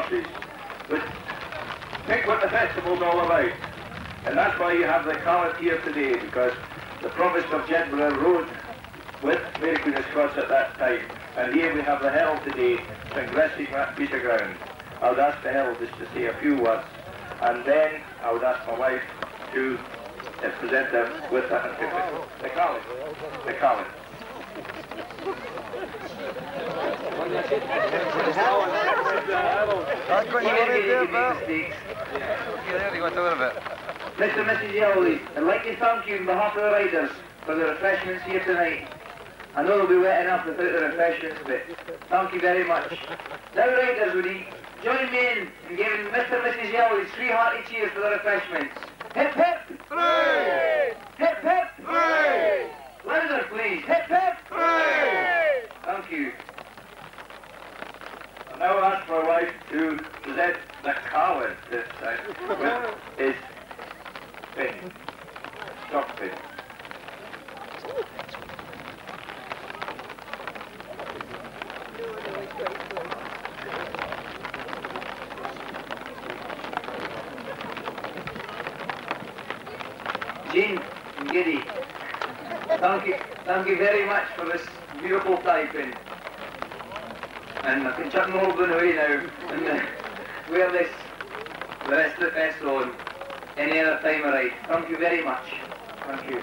horses, but think what the festival's all about. And that's why you have the Callant here today, because the province of Jedburgh rode with Mary Queen of Scots at that time. And here we have the herald today congressing that piece of ground. I would ask the herald just to say a few words, and then I would ask my wife to uh, present them with the, the Callant. The Callant. Mr. and Mrs. Yellowleaf, I'd like to thank you on behalf of the riders for the refreshments here tonight. I know they'll be wet enough without the refreshments, but thank you very much. Now, riders, would you join me in, in giving Mr. and Mrs. Yellowleaf three hearty cheers for the refreshments? Hip hip! Hooray! Hip hip! Hooray! Louder, please. Hip hip! Hooray! Thank you. I now ask my wife to let the coward this time with his pin. Stop pin. Jean Giddy, thank you, thank you very much for this beautiful typing. And I can chuck and uh, this the rest of the festival and any other time ride. Thank you very much. Thank you.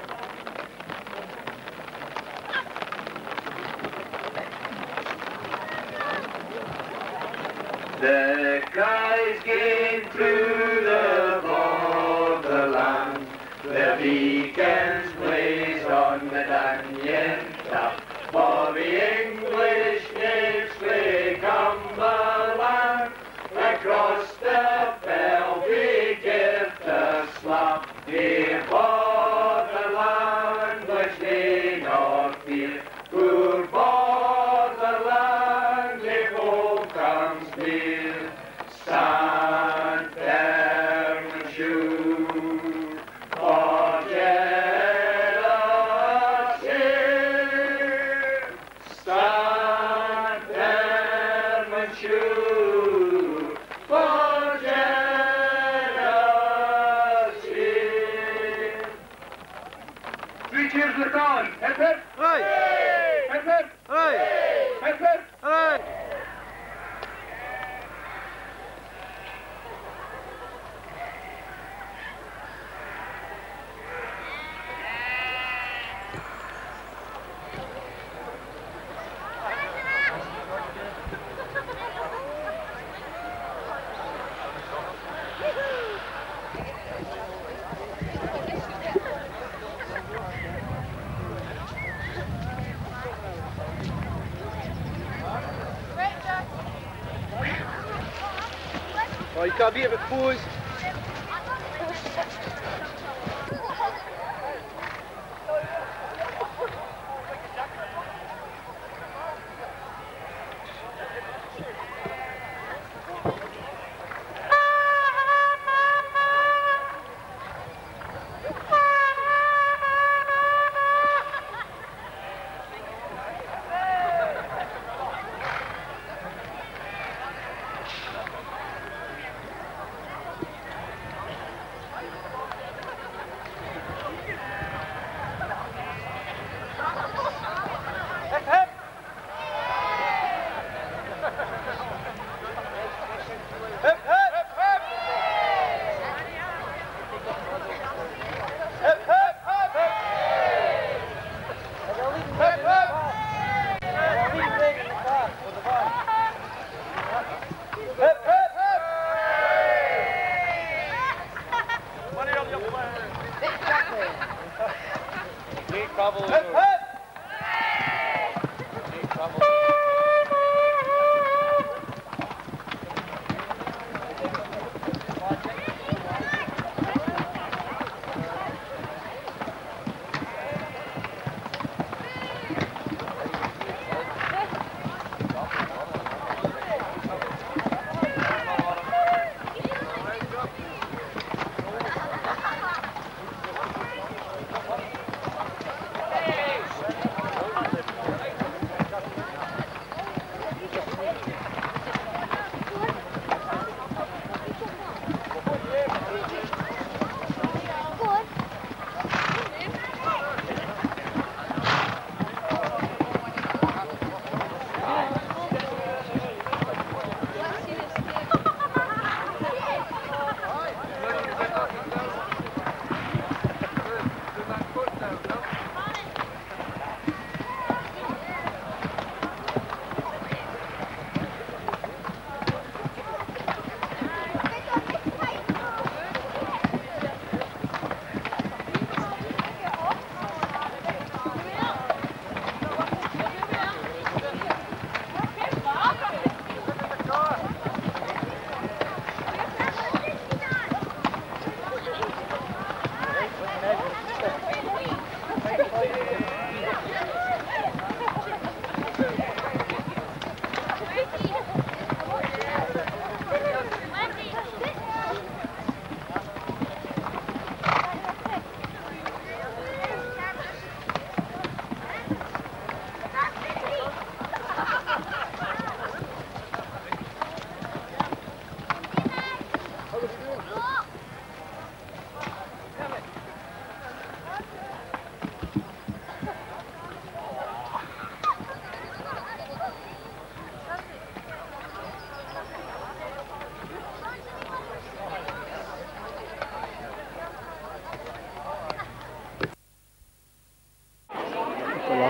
The guys came through the borderland, the beacons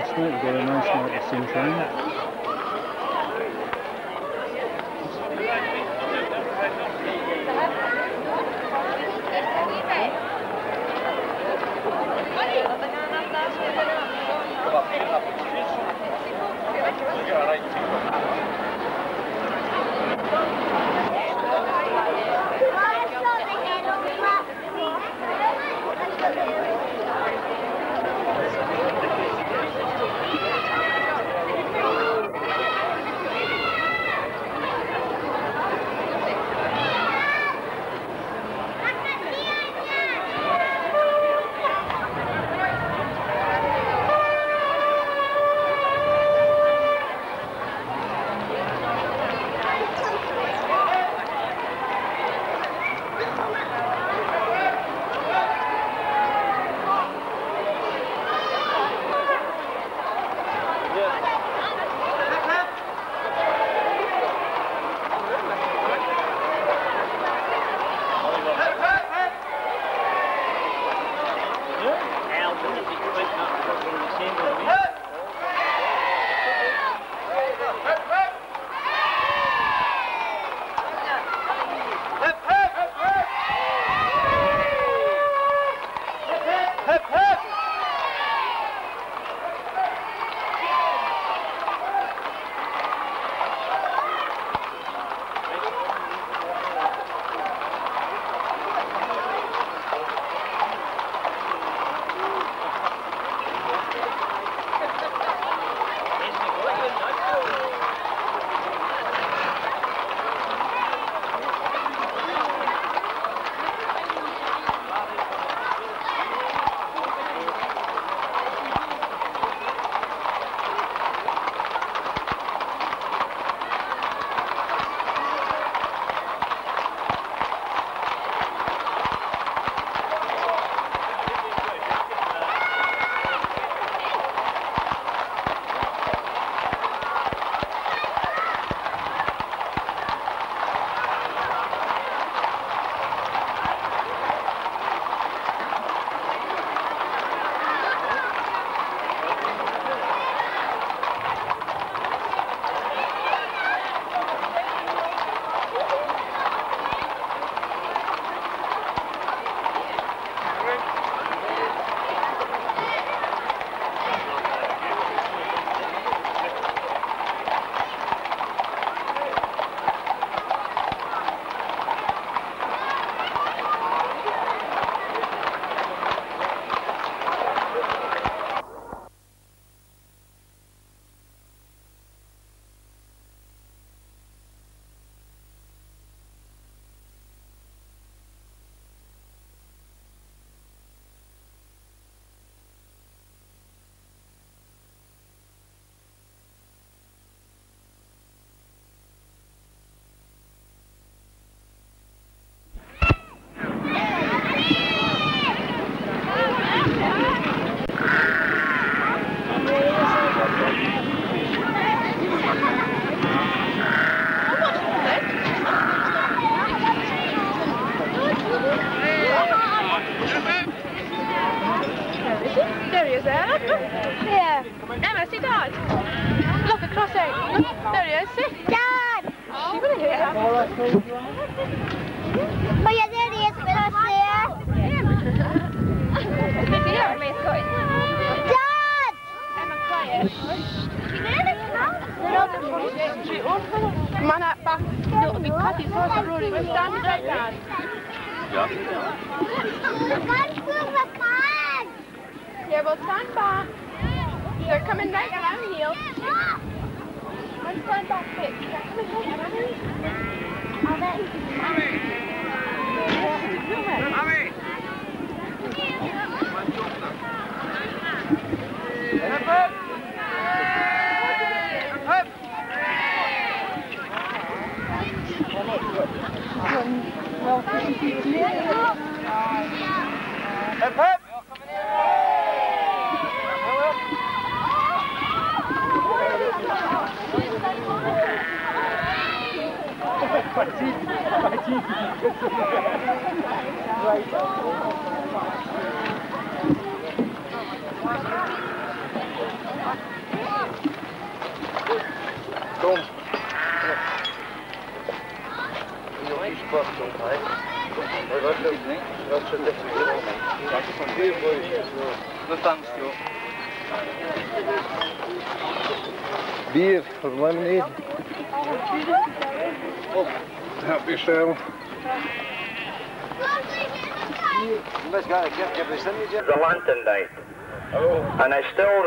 last night,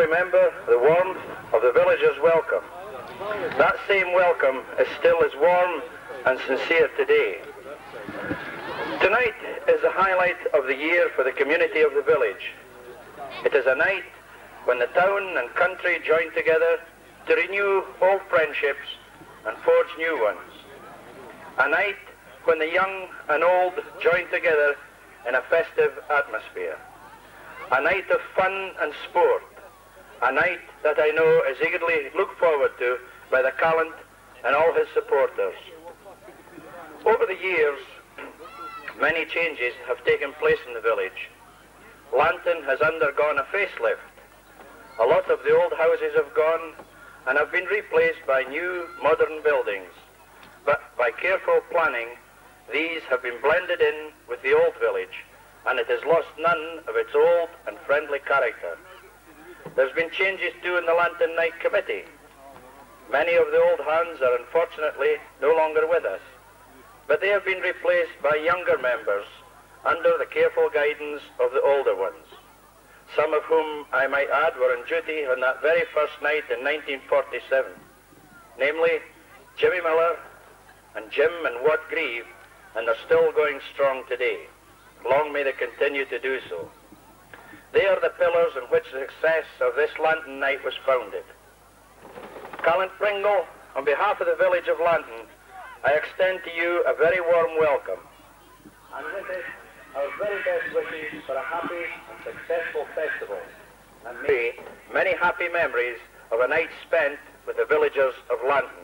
remember the warmth of the villagers' welcome. That same welcome is still as warm and sincere today. Tonight is the highlight of the year for the community of the village. It is a night when the town and country join together to renew old friendships and forge new ones. A night when the young and old join together in a festive atmosphere. A night of fun and sport. A night that I know is eagerly looked forward to by the Callant and all his supporters. Over the years, many changes have taken place in the village. Lanton has undergone a facelift. A lot of the old houses have gone and have been replaced by new modern buildings. But by careful planning, these have been blended in with the old village, and it has lost none of its old and friendly character. There's been changes too in the Lanton Night Committee. Many of the old hands are unfortunately no longer with us, but they have been replaced by younger members under the careful guidance of the older ones, some of whom, I might add, were on duty on that very first night in 1947, namely Jimmy Miller and Jim and Watt Grieve, and are still going strong today. Long may they continue to do so. They are the pillars on which the success of this Lanton night was founded. Callant Pringle, on behalf of the village of Lanton, I extend to you a very warm welcome. And with it, our very best wishes for a happy and successful festival. And may many happy memories of a night spent with the villagers of Lanton.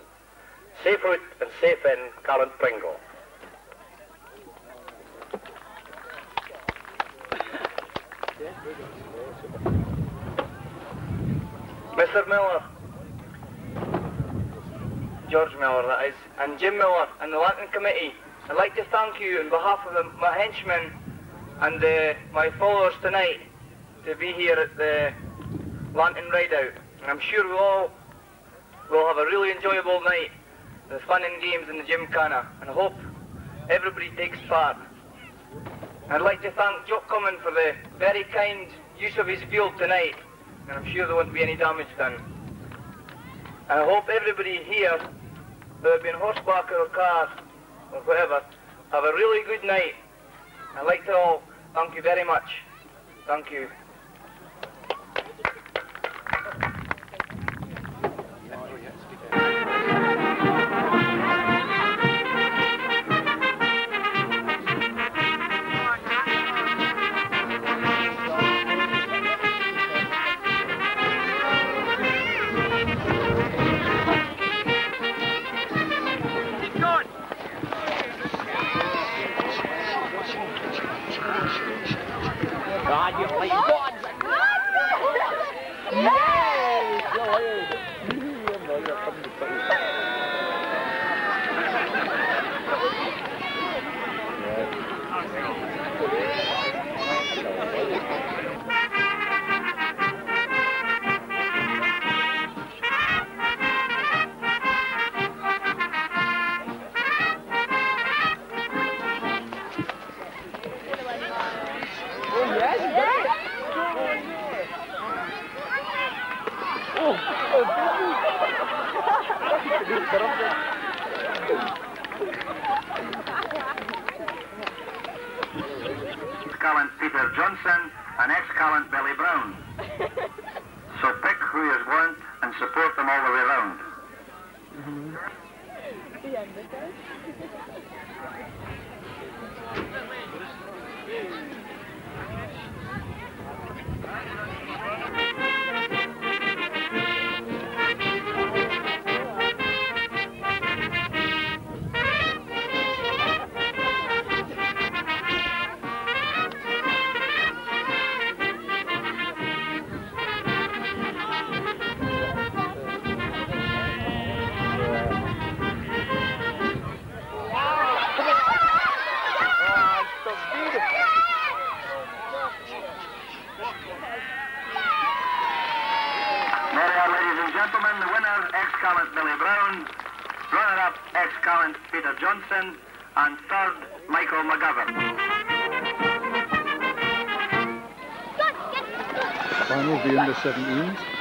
Safe out and safe in, Callant Pringle. Mr. Miller, George Miller that is, and Jim Miller and the Lanton Committee, I'd like to thank you on behalf of the, my henchmen and uh, my followers tonight to be here at the Lanton Ride Out. And I'm sure we'll all will have a really enjoyable night, the fun and games in the Gymkhana, and I hope everybody takes part. I'd like to thank Jock Cumming for the very kind use of his field tonight, and I'm sure there won't be any damage done. I hope everybody here, whether it be in horseback or car or whatever, have a really good night. I'd like to all thank you very much. Thank you. Second Peter Johnson, and third, Michael McGovern. Finals, the under 17s.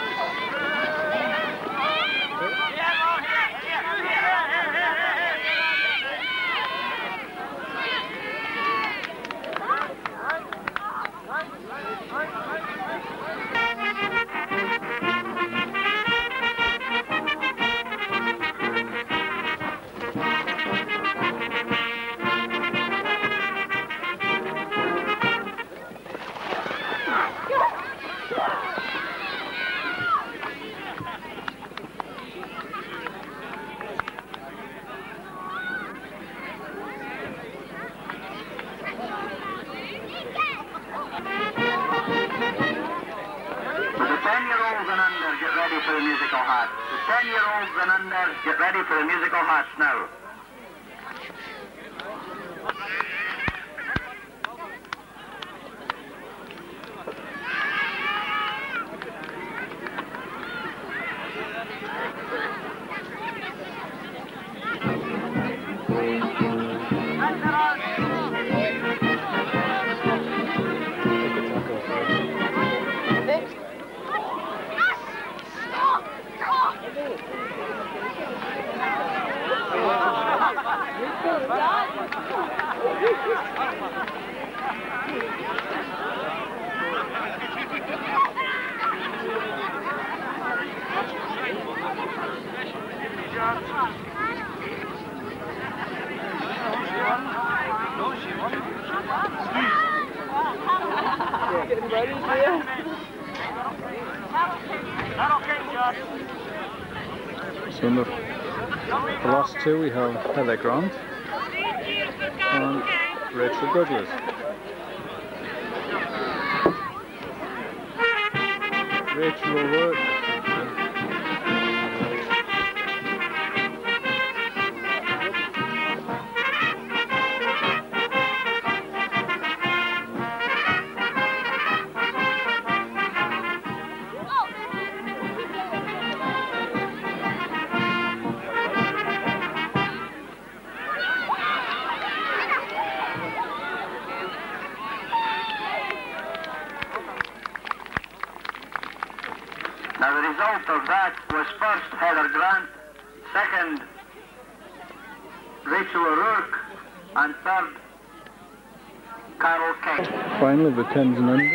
Tanzania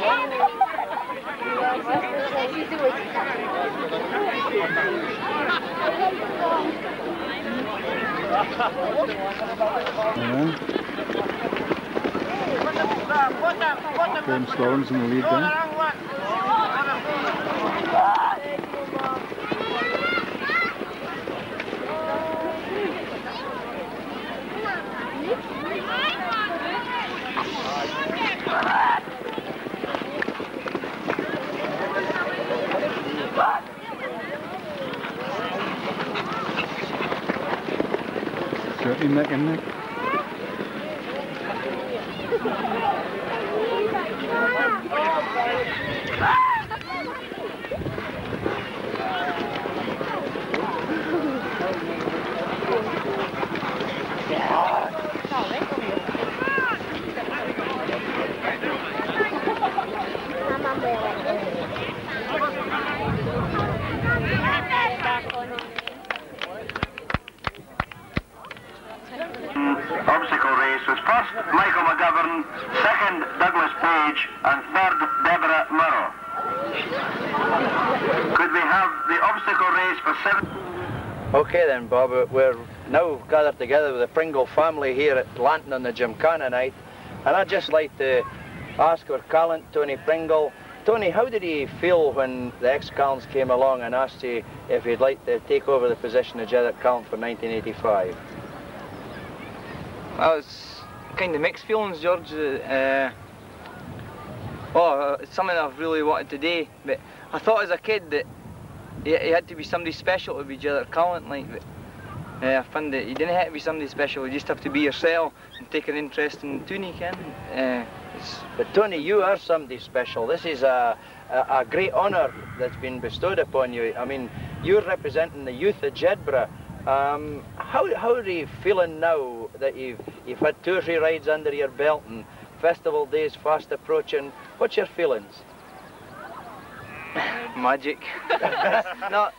Yeah. Graham Sloan's in the lead there. Certainly Mick, isn't it? obstacle race was first Michael McGovern, second Douglas Page, and third Deborah Murrow. Could we have the obstacle race for seven? Okay then, Bob, uh, we're now gathered together with the Pringle family here at Lanton on the Gymkhana night, and I'd just like to ask our Callant, Tony Pringle, Tony, how did he feel when the ex-Callants came along and asked you if he'd like to take over the position of Jethart Callant for 1985? Well, it's kind of mixed feelings, George. Uh, well, it's something I've really wanted to do, but I thought as a kid that you, you had to be somebody special to be Jethart Callant, like. But, uh, I found that you didn't have to be somebody special. You just have to be yourself and take an interest in tuning, Ken. Uh, But Tony, you are somebody special. This is a, a, a great honour that's been bestowed upon you. I mean, you're representing the youth of Jedburgh. Um, how, how are you feeling now that you've, you've had two or three rides under your belt and festival days fast approaching? What's your feelings? magic. no,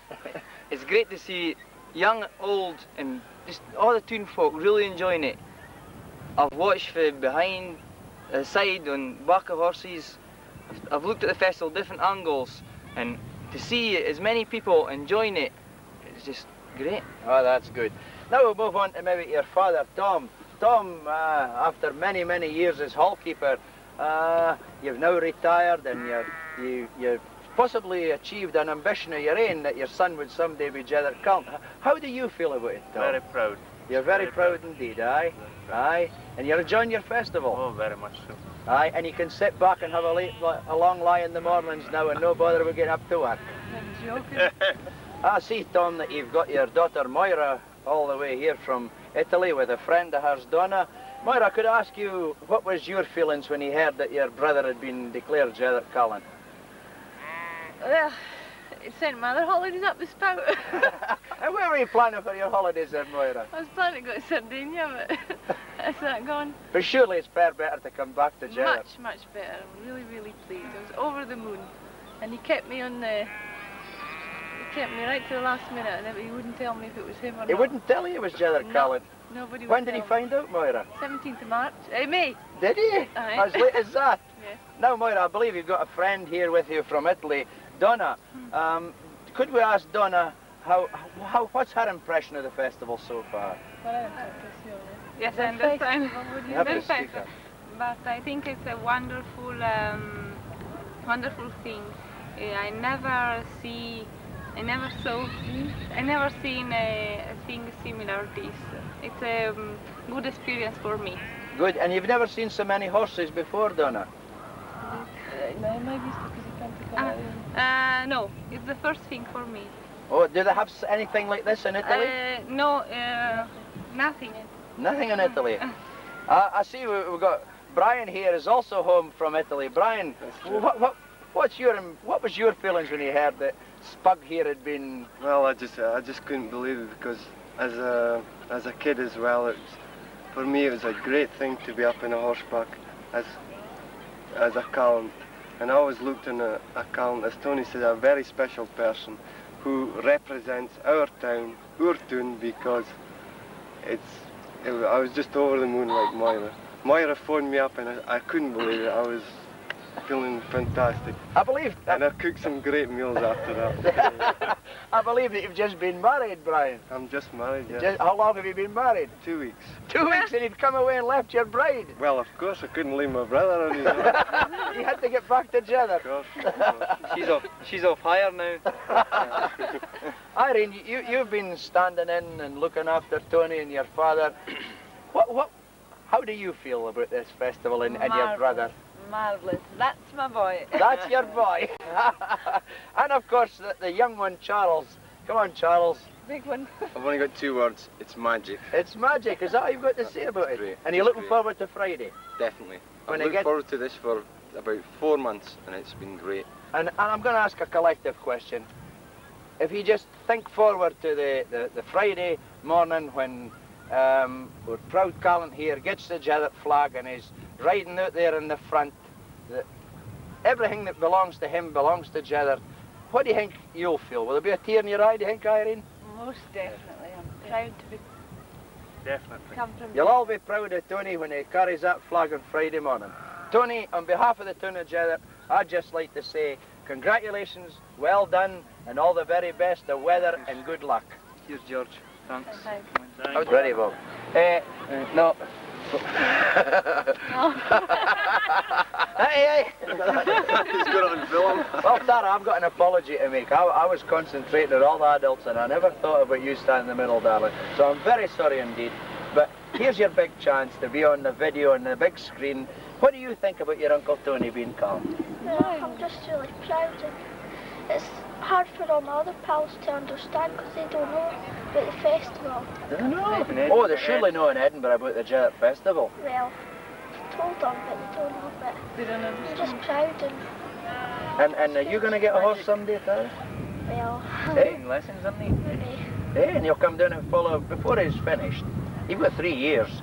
it's great to see young, old, and just all the tune folk really enjoying it. I've watched from behind, the side, on back of horses. I've, looked at the festival different angles, and to see as many people enjoying it, it's just great. Oh, that's good. Now we'll move on to maybe your father, Tom. Tom, uh, after many, many years as hall keeper, uh, you've now retired and you're, you, you've possibly achieved an ambition of your own that your son would someday be Jethart Count. How do you feel about it, Tom? Very proud. You're very, very proud, proud. indeed, aye? Aye. And you're enjoying your festival? Oh, very much so. Aye, and you can sit back and have a, late, a long lie in the mornings now and no bother about getting up to work. I'm joking. I see, Tom, that you've got your daughter Moira all the way here from Italy with a friend of hers, Donna. Moira, could I ask you, what was your feelings when you heard that your brother had been declared Jethart Callant? Well, it's St. Mother holidays up the spout. and where were you planning for your holidays then, Moira? I was planning to go to Sardinia, but that's not gone. But surely it's far better to come back to Jethart. Much, much better. I'm really, really pleased. I was over the moon. And he kept me on the... He kept me right to the last minute, and he wouldn't tell me if it was him or He not. wouldn't tell you it was Jeddah No. Nobody When did he me. find out, Moira? 17th of March. Eh, May. Did he? Aye. As late as that? Yeah. Now, Moira, I believe you've got a friend here with you from Italy, Donna. Um, could we ask Donna how, how what's her impression of the festival so far? Yes, I understand. You have to Very speak But I think it's a wonderful, um, wonderful thing. Eh, I never see, I never saw, I never seen a, a thing similar to this. It's a um, good experience for me. Good. And you've never seen so many horses before, Donna? Uh, uh, no, it's the first thing for me. Oh, do they have anything like this in Italy? Uh, no, uh, nothing. Nothing in Italy. Uh, I see we, we've got Brian here is also home from Italy. Brian, what, what, what's your, what was your feelings when you heard that Spug here had been? Well, I just I just couldn't believe it because as a as a kid as well, it was, for me it was a great thing to be up in a horseback as as a count. And I always looked in a, account, as Tony said, a very special person who represents our town, our tune, because it's it, I was just over the moon like Moira. Moira phoned me up and I, I couldn't believe it. I was feeling fantastic. I believe. that. And I cooked some great meals after that. I believe that you've just been married, Brian. I'm just married, yeah. Just, how long have you been married? Two weeks. Two weeks, and you've come away and left your bride. Well, of course, I couldn't leave my brother on his own. you had to get back together. Of course. She's off. She's off higher now. Irene, you, you've been standing in and looking after Tony and your father. What, what, how do you feel about this festival and, and your brother? Marvellous. That's my boy. That's your boy. and of course, the, the young one, Charles. Come on, Charles. Big one. I've only got two words. It's magic. It's magic. Is that all you've got to say about it? And you're looking great. forward to Friday. Definitely. When I've I looked get- forward to this for about four months, and it's been great. And, and I'm going to ask a collective question. If you just think forward to the, the, the Friday morning when um, our proud Callant here gets the Jethart flag and is riding out there in the front, the, everything that belongs to him belongs to Jethart, what do you think you'll feel? Will there be a tear in your eye, do you think, Irene? Most definitely. I'm proud to be Definitely. come from You'll all be proud of Tony when he carries that flag on Friday morning. Tony, on behalf of the town of Jethart, I'd just like to say congratulations, well done, and all the very best of weather and good luck. Here's George. Thanks. I was ready, Bob. Uh, no. Oh. hey, hey! He's got it on film. Well, Tara, I've got an apology to make. I, I was concentrating on all the adults and I never thought about you standing in the middle, darling. So I'm very sorry indeed. But here's your big chance to be on the video on the big screen. What do you think about your Uncle Tony being calm? Yeah, I'm just really proud. And it's hard for all my other pals to understand because they don't know about the festival. They know. Oh, they surely know in Edinburgh about the Jet Festival. Well, I've told them, but they don't know. But They don't I'm just proud and, And, and are you going to get a horse someday, Tara? well, Taking lessons, isn't he? maybe. Hey, and you'll come down and follow before he's finished. You've got three years.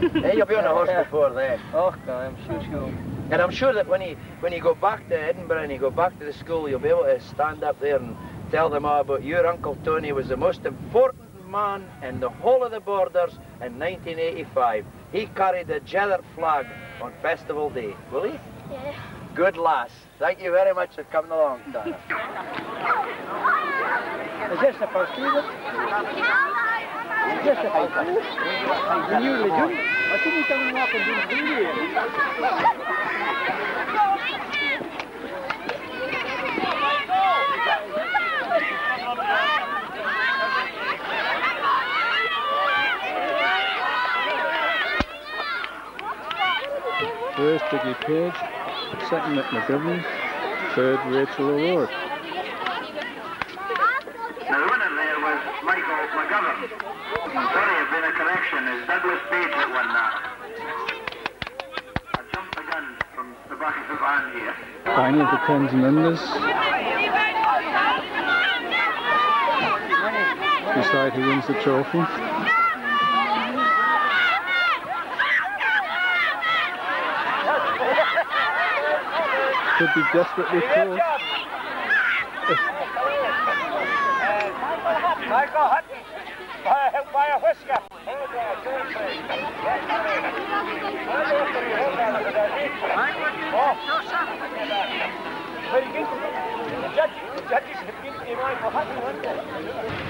hey, you'll be on a horse before then. Oh, God, I'm sure she'll. And I'm sure that when you when you go back to Edinburgh and you go back to the school, you'll be able to stand up there and tell them all about your Uncle Tony was the most important man in the whole of the borders in 1985. He carried the Jethart flag on Festival Day. Will he? Yeah. Good lass. Thank you very much for coming along, Donna. Is this the first year? Is this the first year? The new religion? I think you can walk and do the three. First, Dickie Page. Second, Mick McGovern. Third, Rachel O'Rourke. Now, the winner there was Michael McGovern. Sorry, there's been a correction. It's Douglas Page that won that. I jumped the gun from the back of the van here. Final for tens and unders. Decide who wins the trophy. Could be desperately close. Michael Hutton, by, by a whisker. Very good. The judge, the judges have been to Michael Hutton, haven't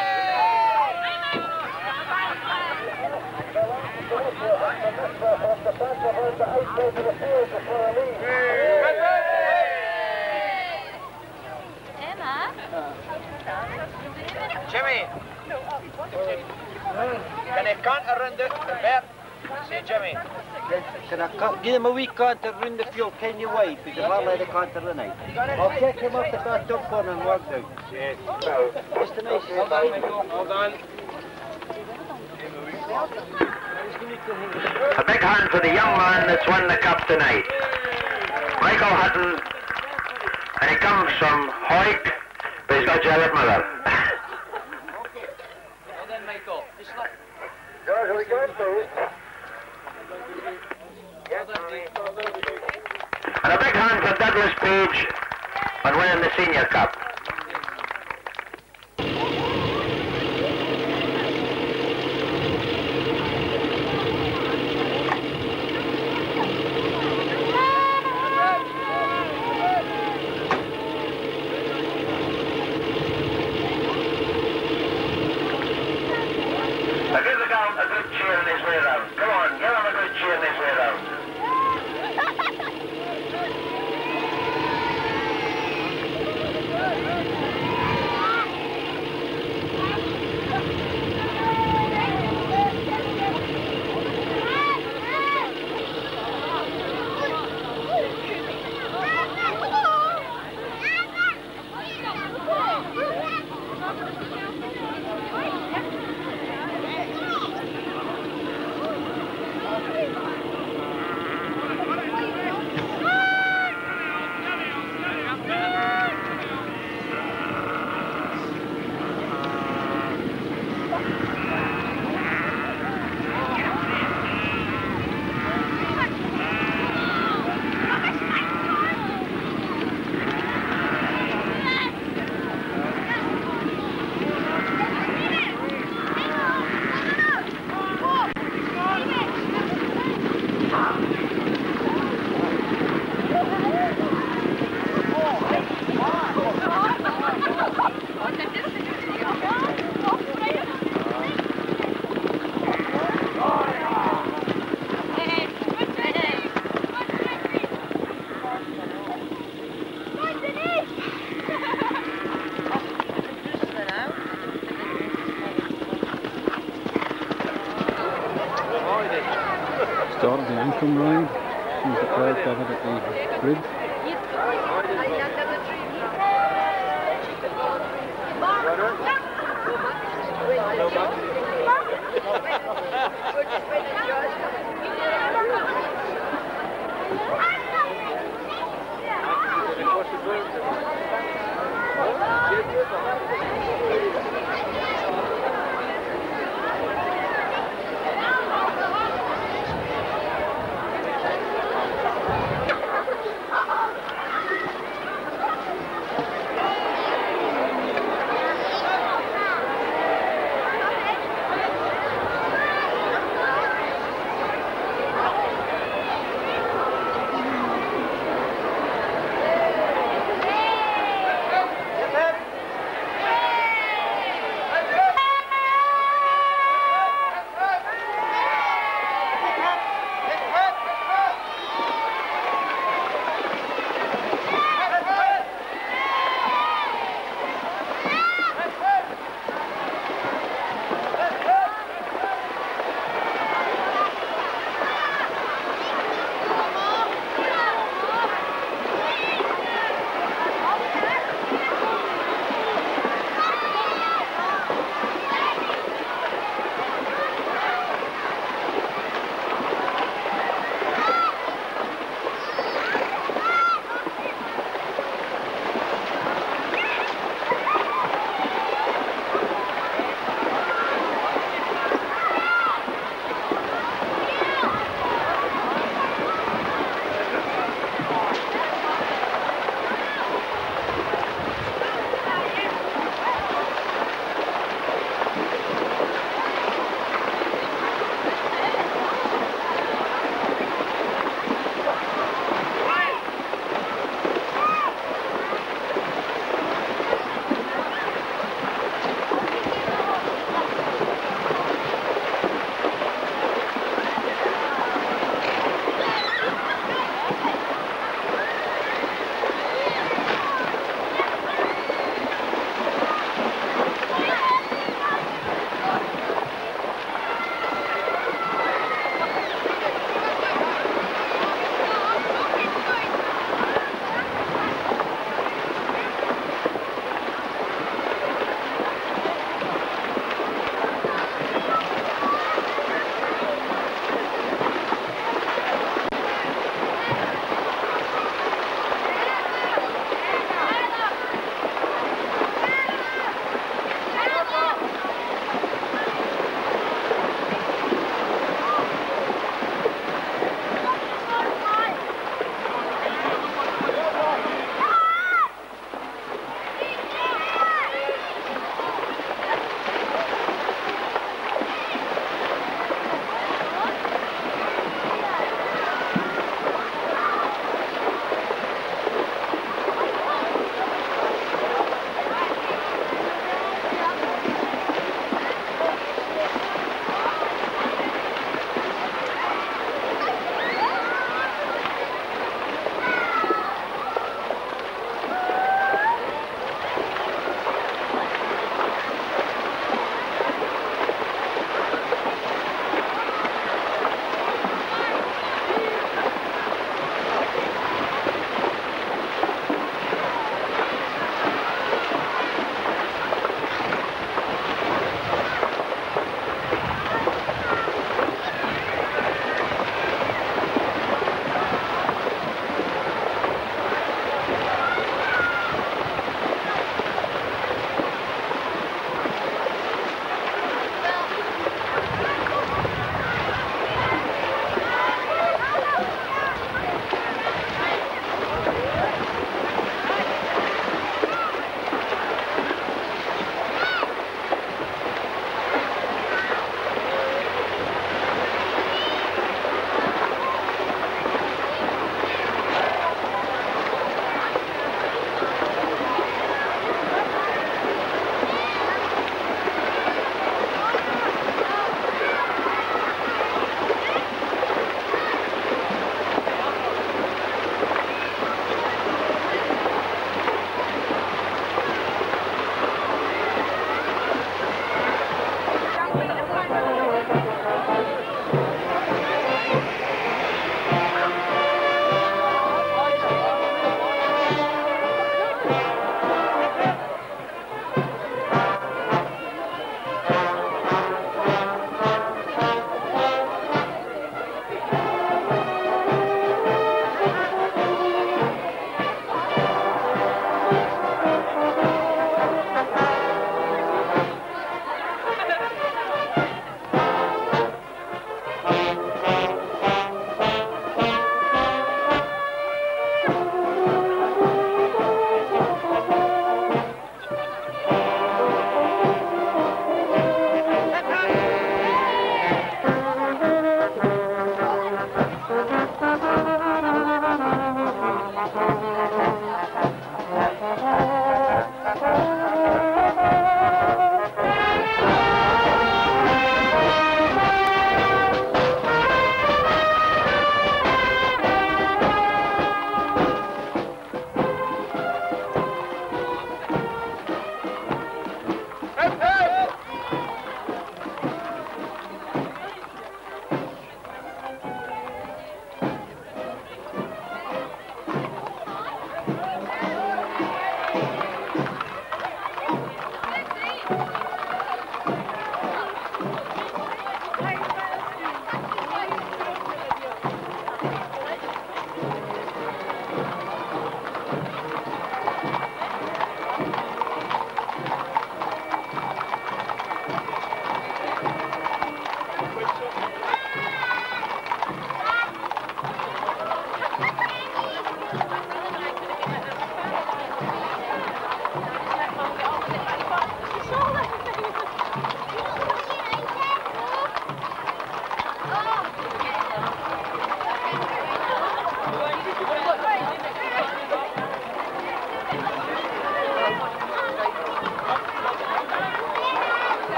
Jimmy! Can I canter around the back? Say, Jimmy. Can I cut, give him a wee canter round the field, can you wait? Because I'll let the canter in it. I'll check him up at that top corner and work out. Yes. Just a nice Hold on, hold on. A big hand for the young man that's won the cup tonight. Michael Hutton, and he comes from Hawick, but he's got Jared Miller. Well then, Michael, just like... And a big hand for Douglas Page on winning the Senior Cup.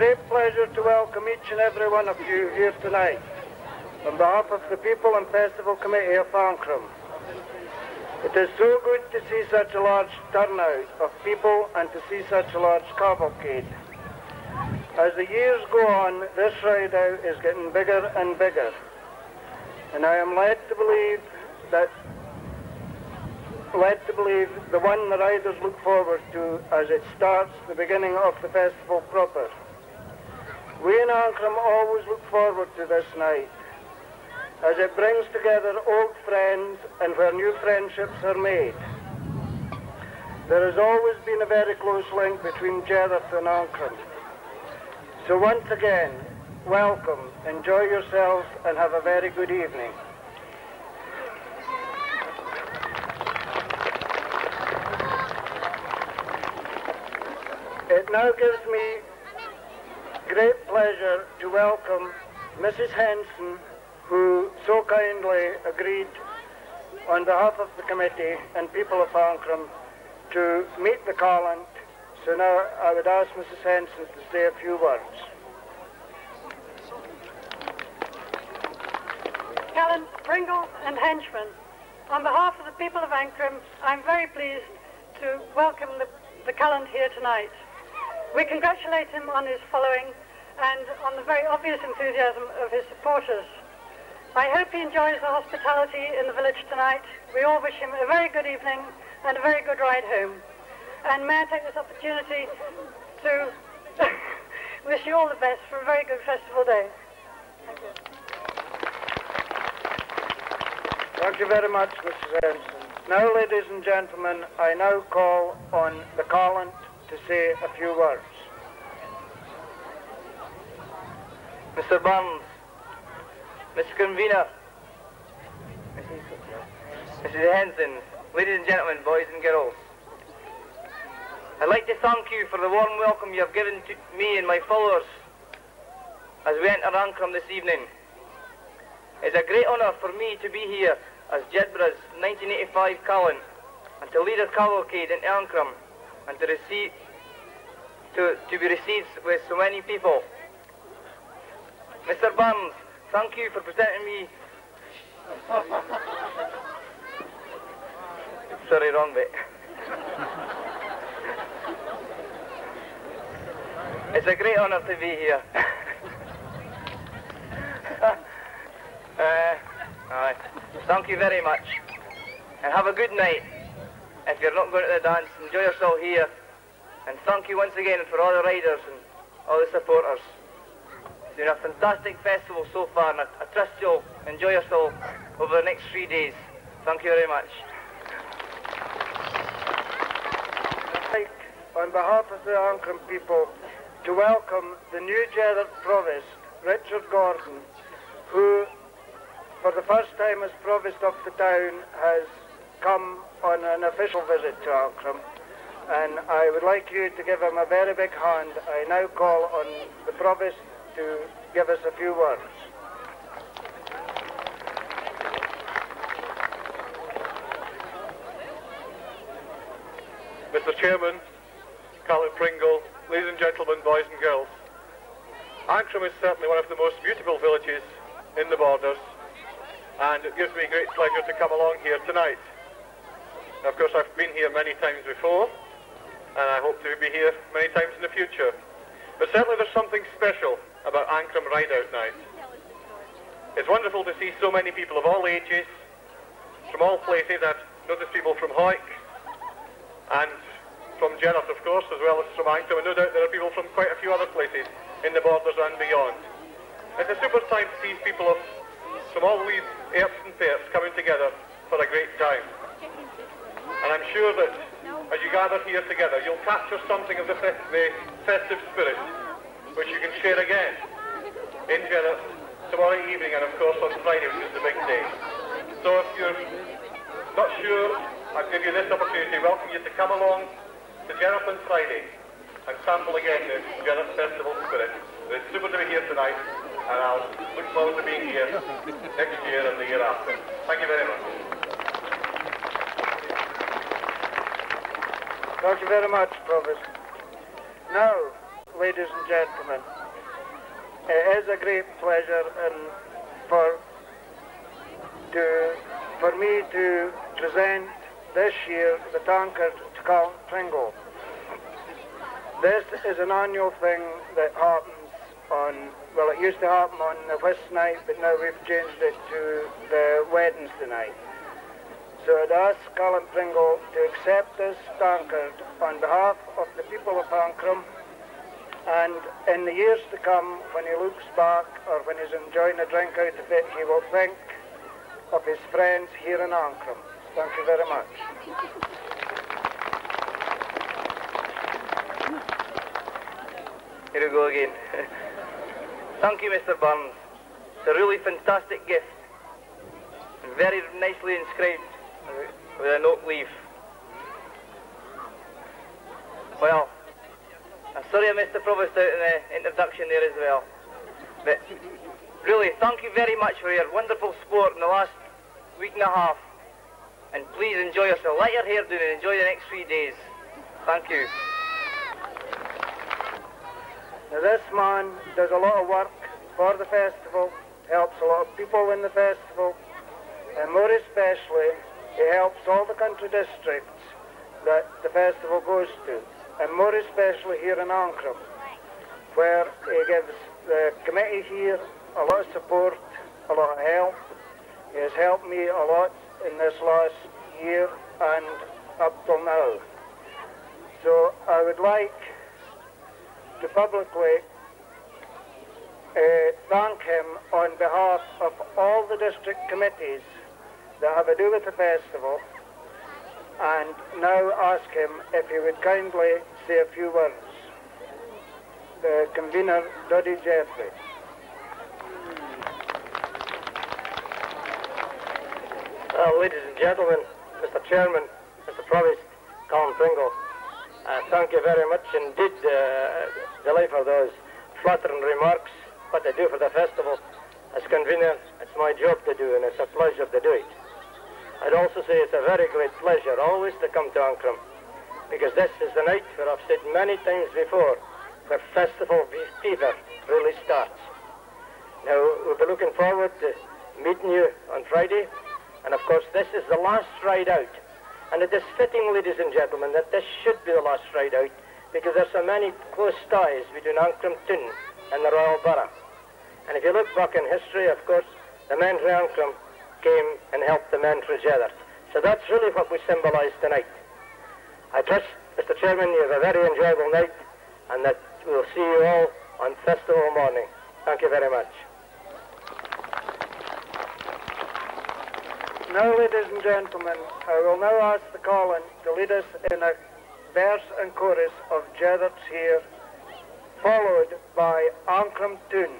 Great pleasure to welcome each and every one of you here tonight on behalf of the People and Festival Committee of Ancrum. It is so good to see such a large turnout of people and to see such a large cavalcade. As the years go on, this ride out is getting bigger and bigger. And I am led to believe that led to believe the one the riders look forward to as it starts the beginning of the festival proper. In Ancrum always look forward to this night as it brings together old friends and where new friendships are made. There has always been a very close link between Jethart and Ancrum. So once again, welcome, enjoy yourselves and have a very good evening. It now gives me great pleasure to welcome Mrs. Henson, who so kindly agreed on behalf of the committee and people of Ancrum to meet the Callant. So now I would ask Mrs. Henson to say a few words. Callant, Pringle and Henchman, on behalf of the people of Ancrum, I'm very pleased to welcome the, the Callant here tonight. We congratulate him on his following and on the very obvious enthusiasm of his supporters. I hope he enjoys the hospitality in the village tonight. We all wish him a very good evening and a very good ride home. And may I take this opportunity to wish you all the best for a very good festival day. Thank you. Thank you very much, Mrs. Henson. Now, ladies and gentlemen, I now call on the Callant to say a few words. Mr. Burns, Mr. Convener, Mrs. Henson, ladies and gentlemen, boys and girls. I'd like to thank you for the warm welcome you have given to me and my followers as we enter Ancrum this evening. It's a great honour for me to be here as Jedburgh's 1985 Callant and to lead a cavalcade in Ancrum and to receive to, to be received with so many people. Mr. Burns, thank you for presenting me. Sorry, wrong bit. it's a great honour to be here. uh. Thank you very much. And have a good night. If you're not going to the dance, enjoy yourself here. And thank you once again for all the riders and all the supporters. It's been a fantastic festival so far, and I, I trust you'll enjoy yourself over the next three days. Thank you very much. On behalf of the Ancrum people, to welcome the new Jethart Provost, Richard Gordon, who for the first time as Provost of the town has come on an official visit to Ancrum and I would like you to give him a very big hand. I now call on the Provost to give us a few words. Mr Chairman, Callant Pringle, ladies and gentlemen, boys and girls. Ancrum is certainly one of the most beautiful villages in the borders and it gives me great pleasure to come along here tonight. Of course, I've been here many times before, and I hope to be here many times in the future. But certainly there's something special about Ancrum Rideout Night. It's wonderful to see so many people of all ages, from all places. I've noticed people from Hawick, and from Jethart, of course, as well as from Ancrum, and no doubt there are people from quite a few other places in the borders and beyond. It's a super time to see people of from all these Earths and Fairts coming together for a great time. And I'm sure that as you gather here together, you'll capture something of the, fe the festive spirit, which you can share again in Jethart tomorrow evening and of course on Friday, which is the big day. So if you're not sure, I'll give you this opportunity, welcome you to come along to Jethart on Friday and sample again the Jethart Festival spirit. It's super to be here tonight and I'll look forward to being here next year and the year after. Thank you very much. Thank you very much, Provost. Now, ladies and gentlemen, it is a great pleasure and for to for me to present this year the tankard to Carl Pringle. This is an annual thing that happens on, well, it used to happen on the whist night, but now we've changed it to the Wednesday night. So I'd ask Callant Pringle to accept this tankard on behalf of the people of Ancrum and in the years to come, when he looks back or when he's enjoying a drink out of it, he will think of his friends here in Ancrum. Thank you very much. Here we go again. Thank you, Mr. Burns. It's a really fantastic gift. Very nicely inscribed with a note leaf. Well, I'm sorry uh, I missed the provost out in the introduction there as well. But really, thank you very much for your wonderful sport in the last week and a half. And please enjoy yourself. Let your hair do and enjoy the next three days. Thank you. Now this man does a lot of work for the festival, helps a lot of people in the festival, and more especially, he helps all the country districts that the festival goes to, and more especially here in Ancrum, where he gives the committee here a lot of support, a lot of help. He has helped me a lot in this last year and up till now. So I would like to publicly uh, thank him on behalf of all the district committees that have to do with the festival and now ask him if he would kindly say a few words. The convener, Doddy Jeffrey. Uh, ladies and gentlemen, Mr. Chairman, Mr. Provost, Callant Pringle, uh, thank you very much indeed, uh, Billy, for those flattering remarks. What I do for the festival as convener, it's my job to do, and it's a pleasure to do it. I'd also say it's a very great pleasure always to come to Ancrum, because this is the night where I've said many times before, where festival fever really starts. Now, we'll be looking forward to meeting you on Friday, and of course, this is the last ride out. And it is fitting, ladies and gentlemen, that this should be the last ride out because there's so many close ties between Ancrum Toon and the Royal Borough. And if you look back in history, of course, the men from Ancrum came and helped the men from Jethart. So that's really what we symbolise tonight. I trust, Mr. Chairman, you have a very enjoyable night and that we'll see you all on festival morning. Thank you very much. Now, ladies and gentlemen, I will now ask the Callant to lead us in a verse and chorus of Jethart's here, followed by Ancrum Toon.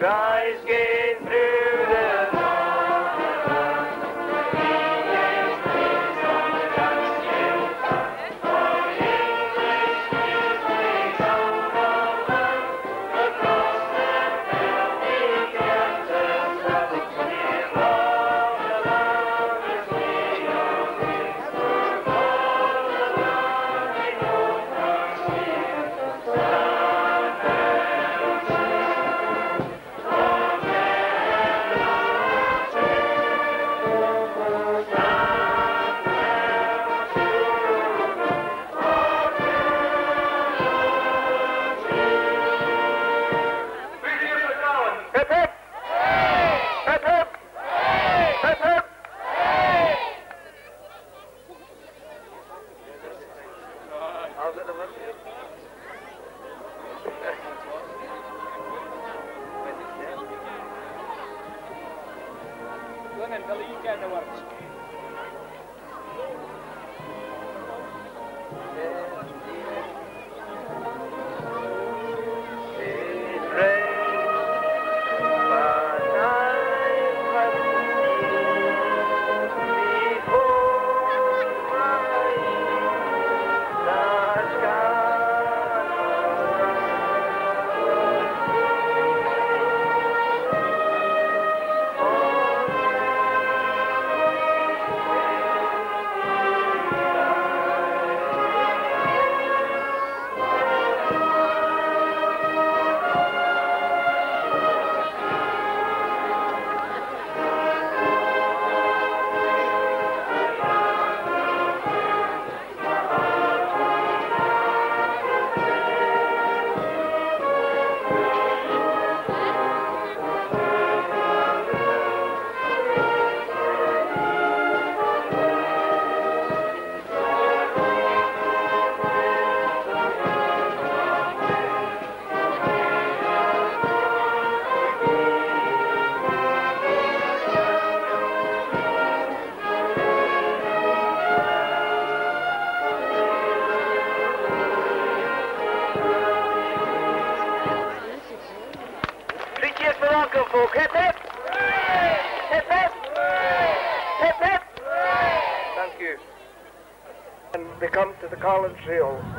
The cries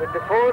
Would the four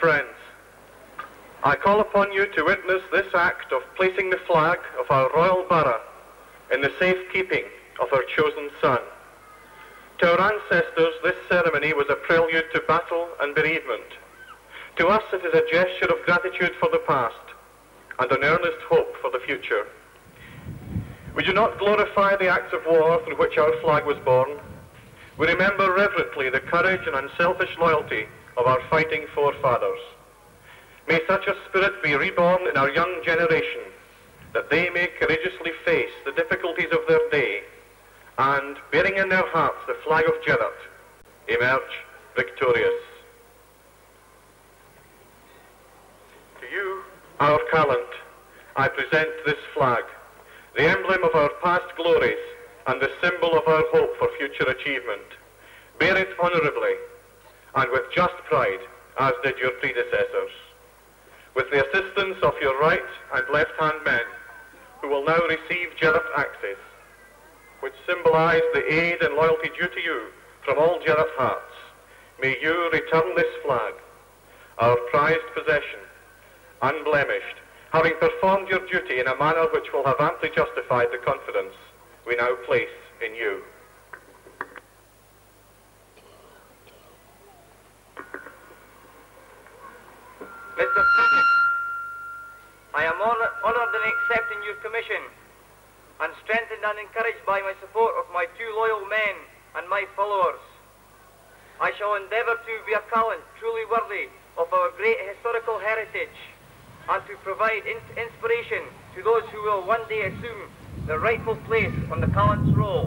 friends, I call upon you to witness this act of placing the flag of our royal borough in the safekeeping of our chosen son. To our ancestors, this ceremony was a prelude to battle and bereavement. To us, it is a gesture of gratitude for the past and an earnest hope for the future. We do not glorify the acts of war through which our flag was born. We remember reverently the courage and unselfish loyalty of our fighting forefathers. May such a spirit be reborn in our young generation, that they may courageously face the difficulties of their day and, bearing in their hearts the flag of Jethart, emerge victorious. To you, our Callant, I present this flag, the emblem of our past glories and the symbol of our hope for future achievement. Bear it honourably and with just pride, as did your predecessors. With the assistance of your right and left-hand men, who will now receive Jethart axes, which symbolise the aid and loyalty due to you from all Jethart hearts, may you return this flag, our prized possession, unblemished, having performed your duty in a manner which will have amply justified the confidence we now place in you. I am honoured in accepting your commission and strengthened and encouraged by my support of my two loyal men and my followers. I shall endeavour to be a Callant truly worthy of our great historical heritage and to provide in inspiration to those who will one day assume the rightful place on the Callant's roll.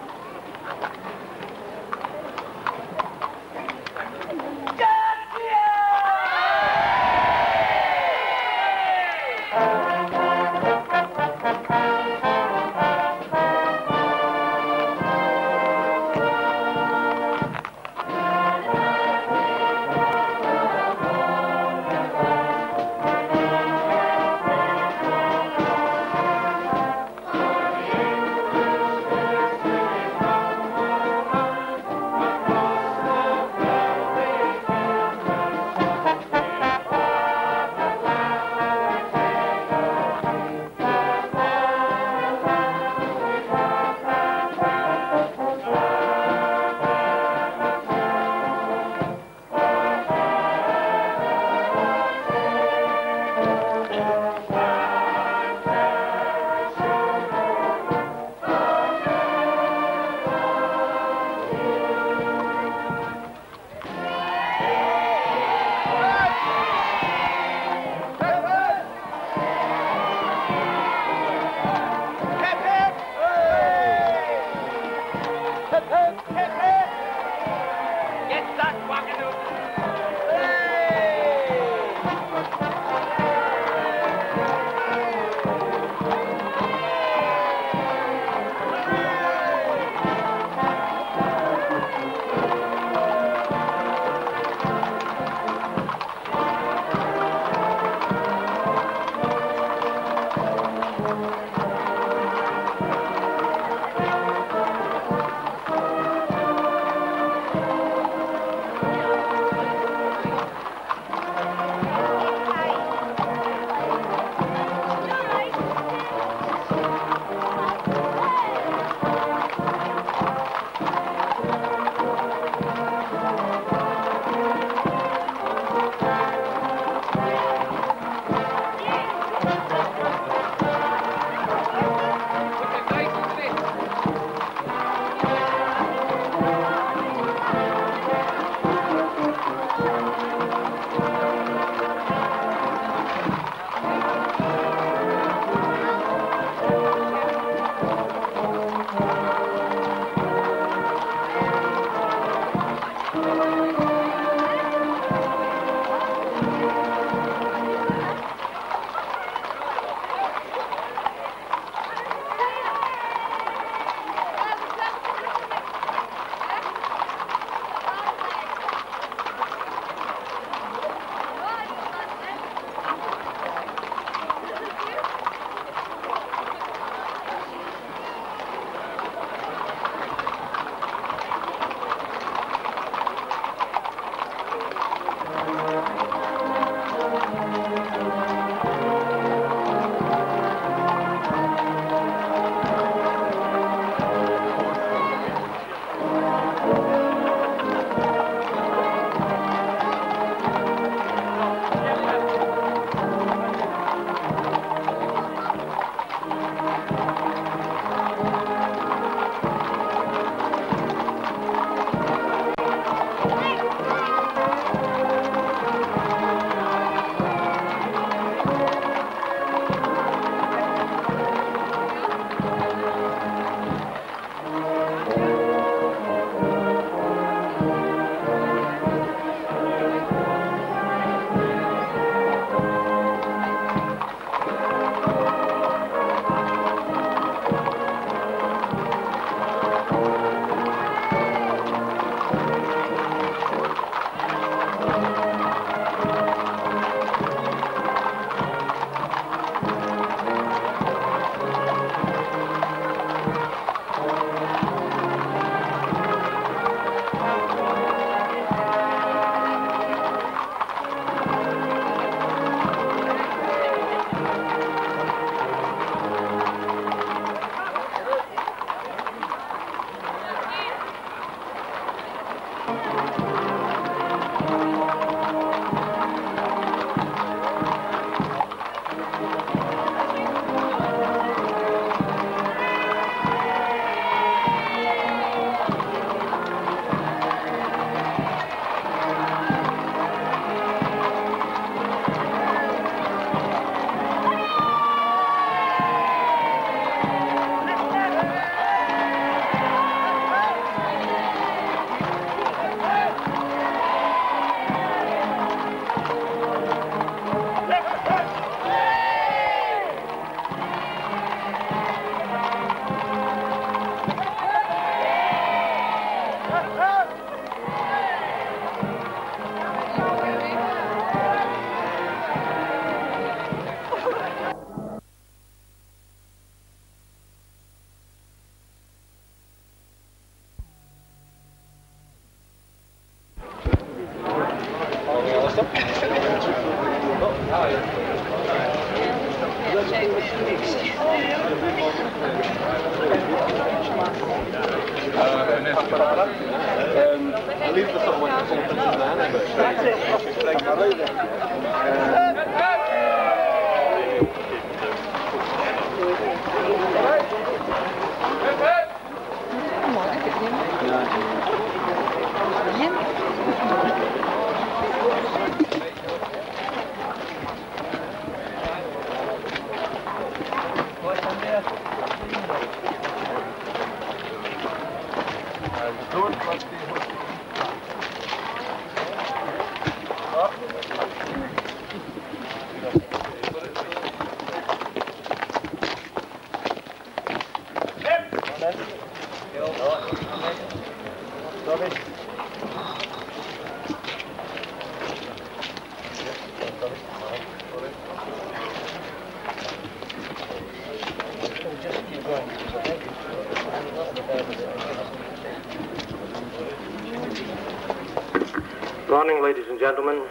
gentlemen.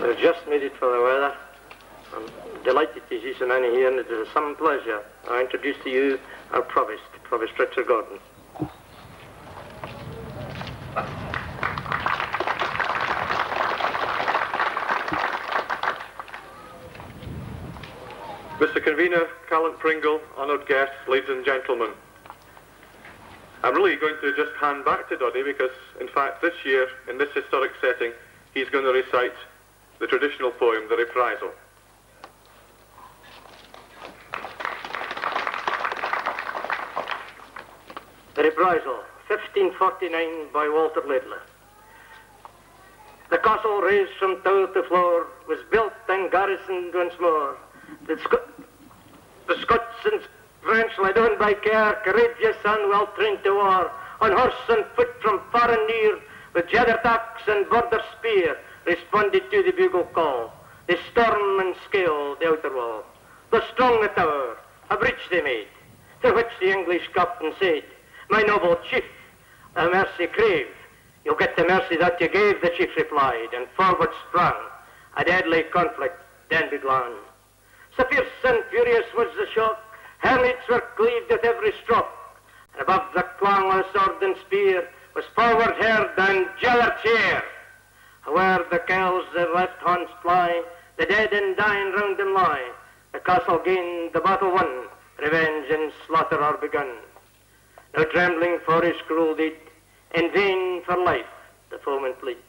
We've just made it for the weather. I'm delighted to see so many here, and it is a some pleasure I introduce to you our Provost, Provost Richard Gordon. Mr Convener, Callant Pringle, honoured guests, ladies and gentlemen. I'm really going to just hand back to Doddy because, in fact, this year, in this historic setting, he's going to recite the traditional poem, The Reprisal. The Reprisal, 1549 by Walter Laidlaw. The castle raised from tower to floor was built and garrisoned once more. The, the Scots and French led on by Kerr, courageous and well trained to war, on horse and foot from far and near, with jagged and spear, responded to the bugle call. They storm and scale the outer wall. The strong the tower, a bridge they made, to which the English captain said, My noble chief, a mercy crave. You'll get the mercy that you gave, the chief replied, and forward sprang. A deadly conflict then began. So fierce and furious was the shock, helmets were cleaved at every stroke, and above the clang of sword and spear was forward heard and jeller cheer. Where the cows their left hands fly, the dead and dying round them lie. The castle gained, the battle won, revenge and slaughter are begun. Now trembling for his cruel deed, in vain for life the foeman pleads.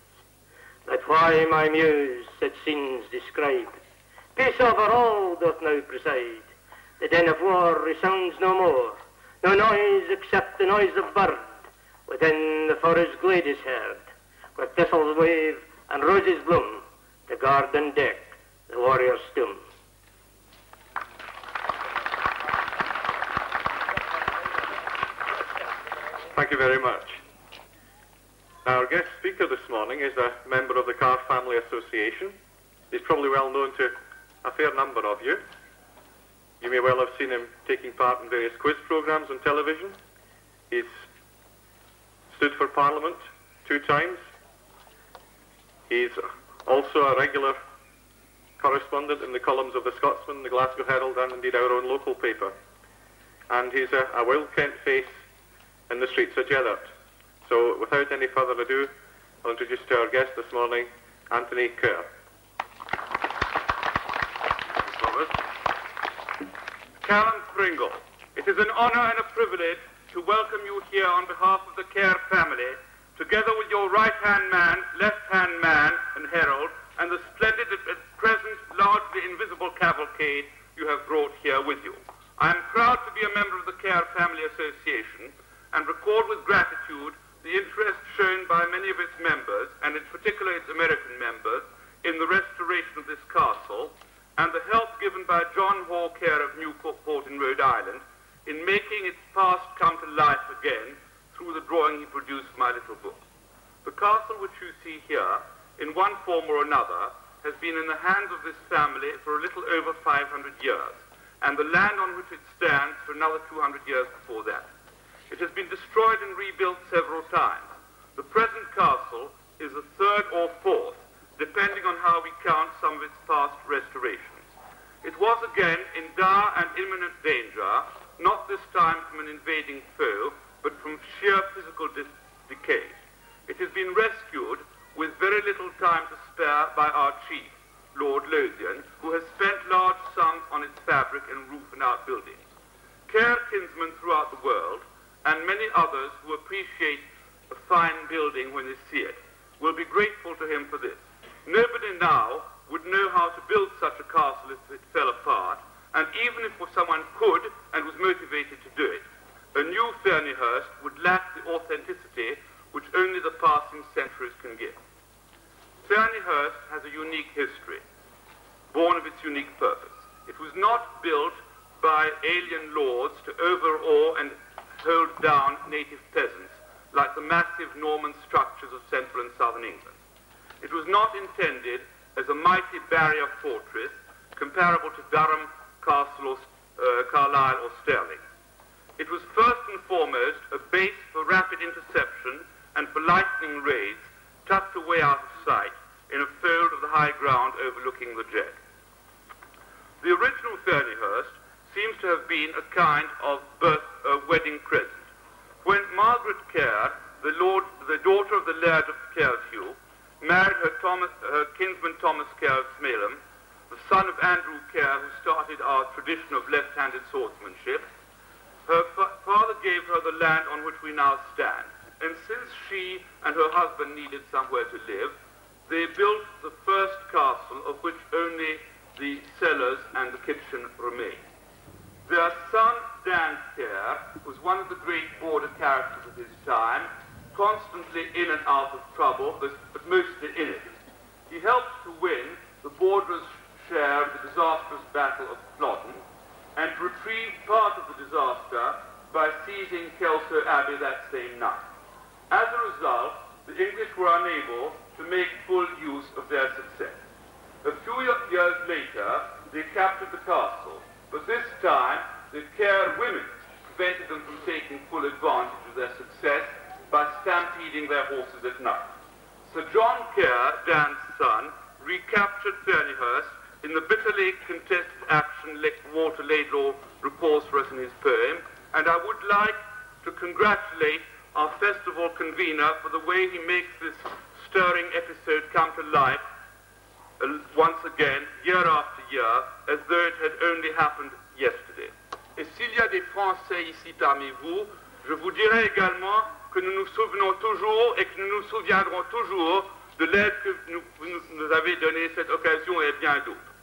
That why my muse such scenes describe, peace over all doth now preside. The din of war resounds no more, no noise except the noise of bird. Within the forest glade is heard, where thistles wave and roses bloom, the garden deck, the warrior's tomb. Thank you very much. Our guest speaker this morning is a member of the Kerr Family Association. He's probably well known to a fair number of you. You may well have seen him taking part in various quiz programs on television. He's stood for Parliament two times. He's also a regular correspondent in the columns of the Scotsman, the Glasgow Herald, and indeed our own local paper. And he's a, a well-kent face in the streets of Jethart. So without any further ado, I'll introduce to our guest this morning, Anthony Kerr. Callant Pringle, it is an honour and a privilege to welcome you here on behalf of the Kerr family, together with your right-hand man, left-hand man and herald, and the splendid, at present largely invisible cavalcade you have brought here with you. I am proud to be a member of the Kerr Family Association and record with gratitude the interest shown by many of its members, and in particular its American members, in the restoration of this castle, and the help given by John Hall Kerr of Newport in Rhode Island in making its past come to life again through the drawing he produced my little book. The castle which you see here, in one form or another, has been in the hands of this family for a little over 500 years, and the land on which it stands for another 200 years before that. It has been destroyed and rebuilt several times. The present castle is the third or fourth, depending on how we count some of its past restorations. It was again in dire and imminent danger, not this time from an invading foe, but from sheer physical decay. It has been rescued with very little time to spare by our chief, Lord Lothian, who has spent large sums on its fabric and roof and outbuildings. Kerr kinsmen throughout the world, and many others who appreciate a fine building when they see it, will be grateful to him for this. Nobody now would know how to build such a castle if it fell apart, and even if someone could and was motivated to do it, a new Ferniehurst would lack the authenticity which only the passing centuries can give. Ferniehurst has a unique history, born of its unique purpose. It was not built by alien lords to overawe and hold down native peasants like the massive Norman structures of central and southern England. It was not intended as a mighty barrier fortress comparable to Durham Castle or uh, Carlisle or Stirling. It was first and foremost a base for rapid interception and for lightning raids tucked away out of sight in a fold of the high ground overlooking the Jed. The original Ferniehurst seems to have been a kind of birth, uh, wedding present. When Margaret Kerr, the, Lord, the daughter of the Laird of Caerhue, married her, Thomas, her kinsman Thomas Kerr of Smailholm, the son of Andrew Kerr, who started our tradition of left-handed swordsmanship, her fa father gave her the land on which we now stand. And since she and her husband needed somewhere to live, they built the first castle of which only the cellars and the kitchen remain. Their son, Dand Kerr, was one of the great border characters of his time, constantly in and out of trouble, but, but mostly in it. He helped to win the borderers' share of the disastrous Battle of Flodden, and retrieved part of the disaster by seizing Kelso Abbey that same night. As a result, the English were unable to make full use of their success. A few years later, they captured the castle, but this time the Kerr women prevented them from taking full advantage of their success by stampeding their horses at night. Sir John Kerr, Dand's son, recaptured Ferniehurst in the bitterly contested action Walter Laidlaw recalls for us in his poem, and I would like to congratulate our festival convener for the way he makes this stirring episode come to life uh, once again, year after year, as though it had only happened yesterday. Et s'il y a des Français ici parmi vous, je vous dirai également que nous nous souvenons toujours et que nous nous souviendrons toujours de l'aide que nous, nous, nous avez donnée cette occasion et bien d'autres.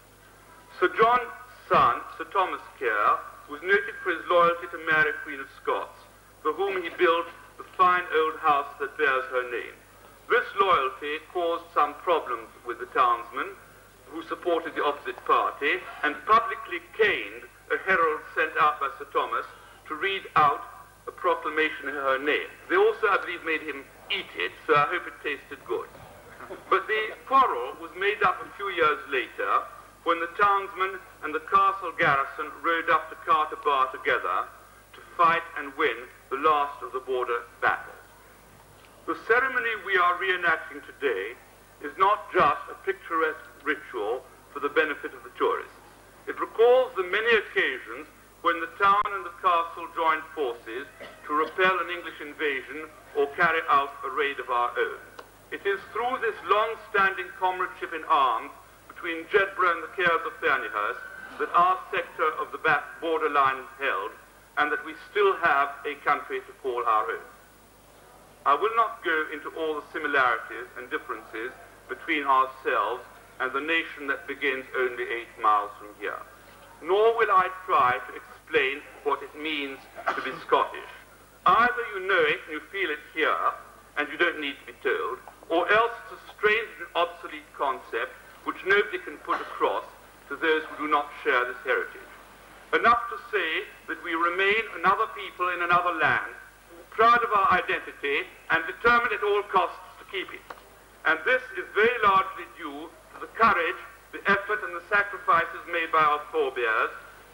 Sir John's son, Sir Thomas Kerr, was noted for his loyalty to Mary Queen of Scots, for whom he built the fine old house that bears her name. This loyalty caused some problems with the townsmen who supported the opposite party and publicly caned a herald sent out by Sir Thomas to read out a proclamation in her name. They also, I believe, made him eat it, so I hope it tasted good. But the quarrel was made up a few years later when the townsmen and the castle garrison rode up to Carter Bar together to fight and win the last of the border battles. The ceremony we are reenacting today is not just a picturesque ritual for the benefit of the tourists. It recalls the many occasions when the town and the castle joined forces to repel an English invasion or carry out a raid of our own. It is through this long-standing comradeship in arms between Jedburgh and the Kerrs of Ferniehurst that our sector of the back borderline held and that we still have a country to call our own. I will not go into all the similarities and differences between ourselves and the nation that begins only eight miles from here. Nor will I try to explain what it means to be Scottish. Either you know it and you feel it here, and you don't need to be told, or else it's a strange and obsolete concept which nobody can put across to those who do not share this heritage. Enough to say that we remain another people in another land, proud of our identity and determined at all costs to keep it. And this is very largely due to the courage, the effort and the sacrifices made by our forebears,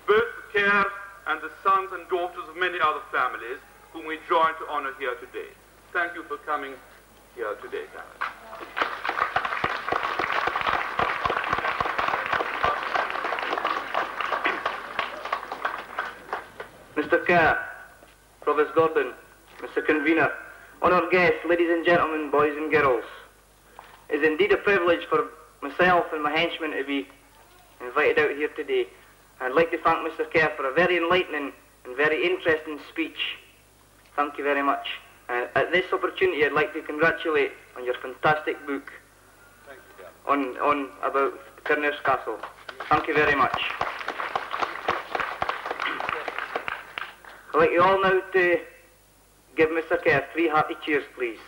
both the Kerrs and the sons and daughters of many other families whom we join to honor here today. Thank you for coming here today, Karen. Mr. Kerr, Provost Gordon, Mr. Convener, honoured guests, ladies and gentlemen, boys and girls. It is indeed a privilege for myself and my henchmen to be invited out here today. I'd like to thank Mr. Kerr for a very enlightening and very interesting speech. Thank you very much. Uh, at this opportunity, I'd like to congratulate on your fantastic book on, on about Turner's Castle. Thank you very much. I'd like you all now to give Mr. Kerr three hearty cheers, please.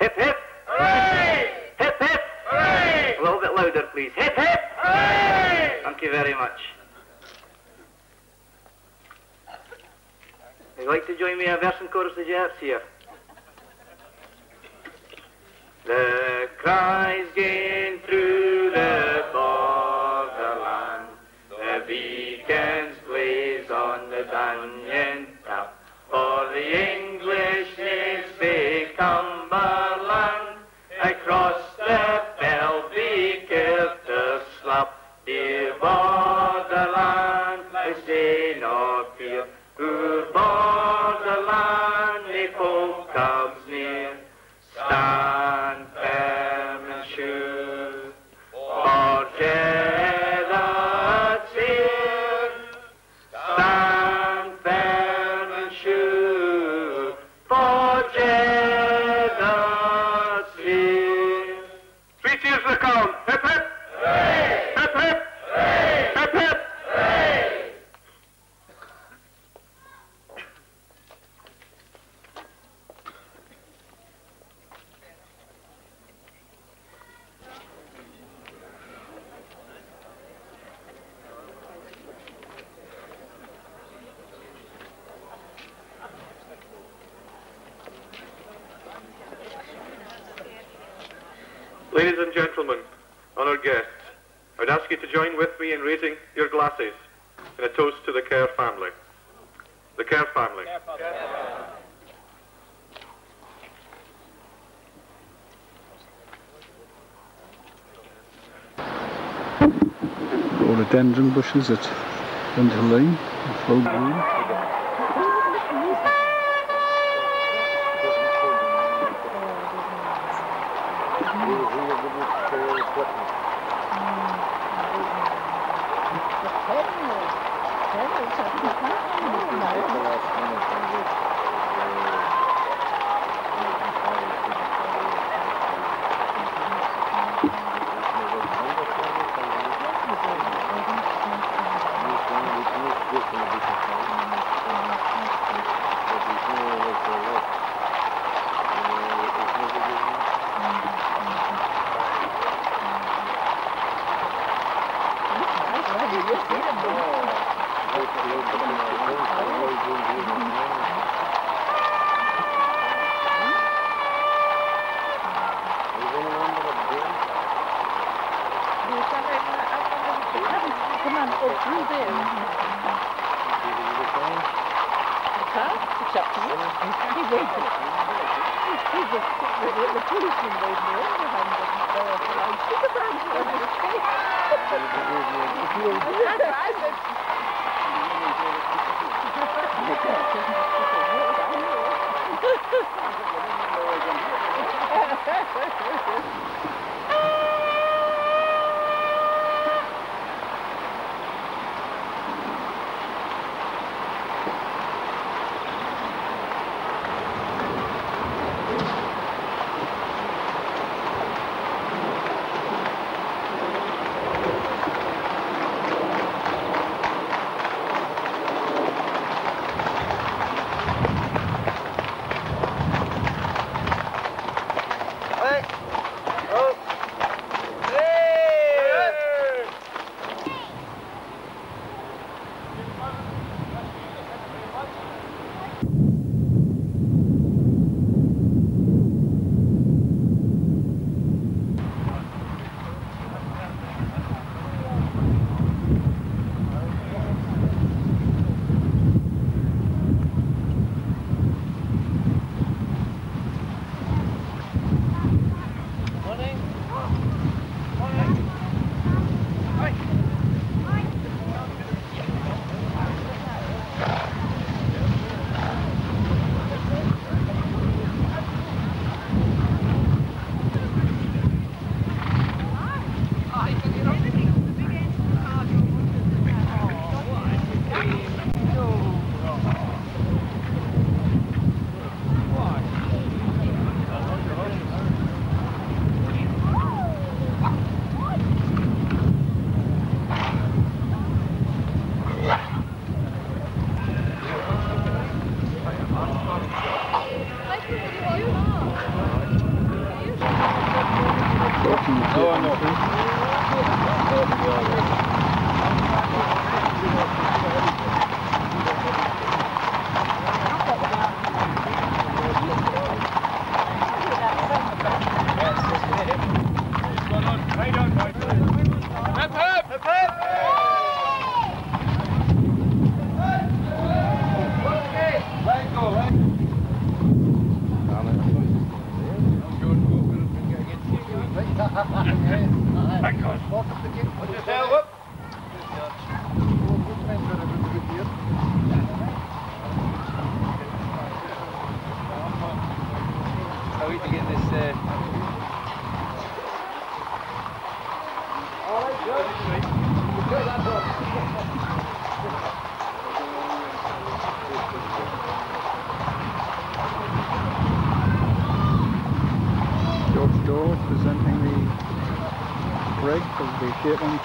Hip hip! Hooray! Hip hip! Hooray! A little bit louder, please. Hip hip! Hooray! Thank you very much. Would you like to join me in a verse and chorus of Jethart's here? The cries gain through the borderland, dear borderland, I say no fear, who borderland, the join with me in raising your glasses in a toast to the Kerr family. The Kerr family. Rhododendron bushes at Winter Lane, full bloom.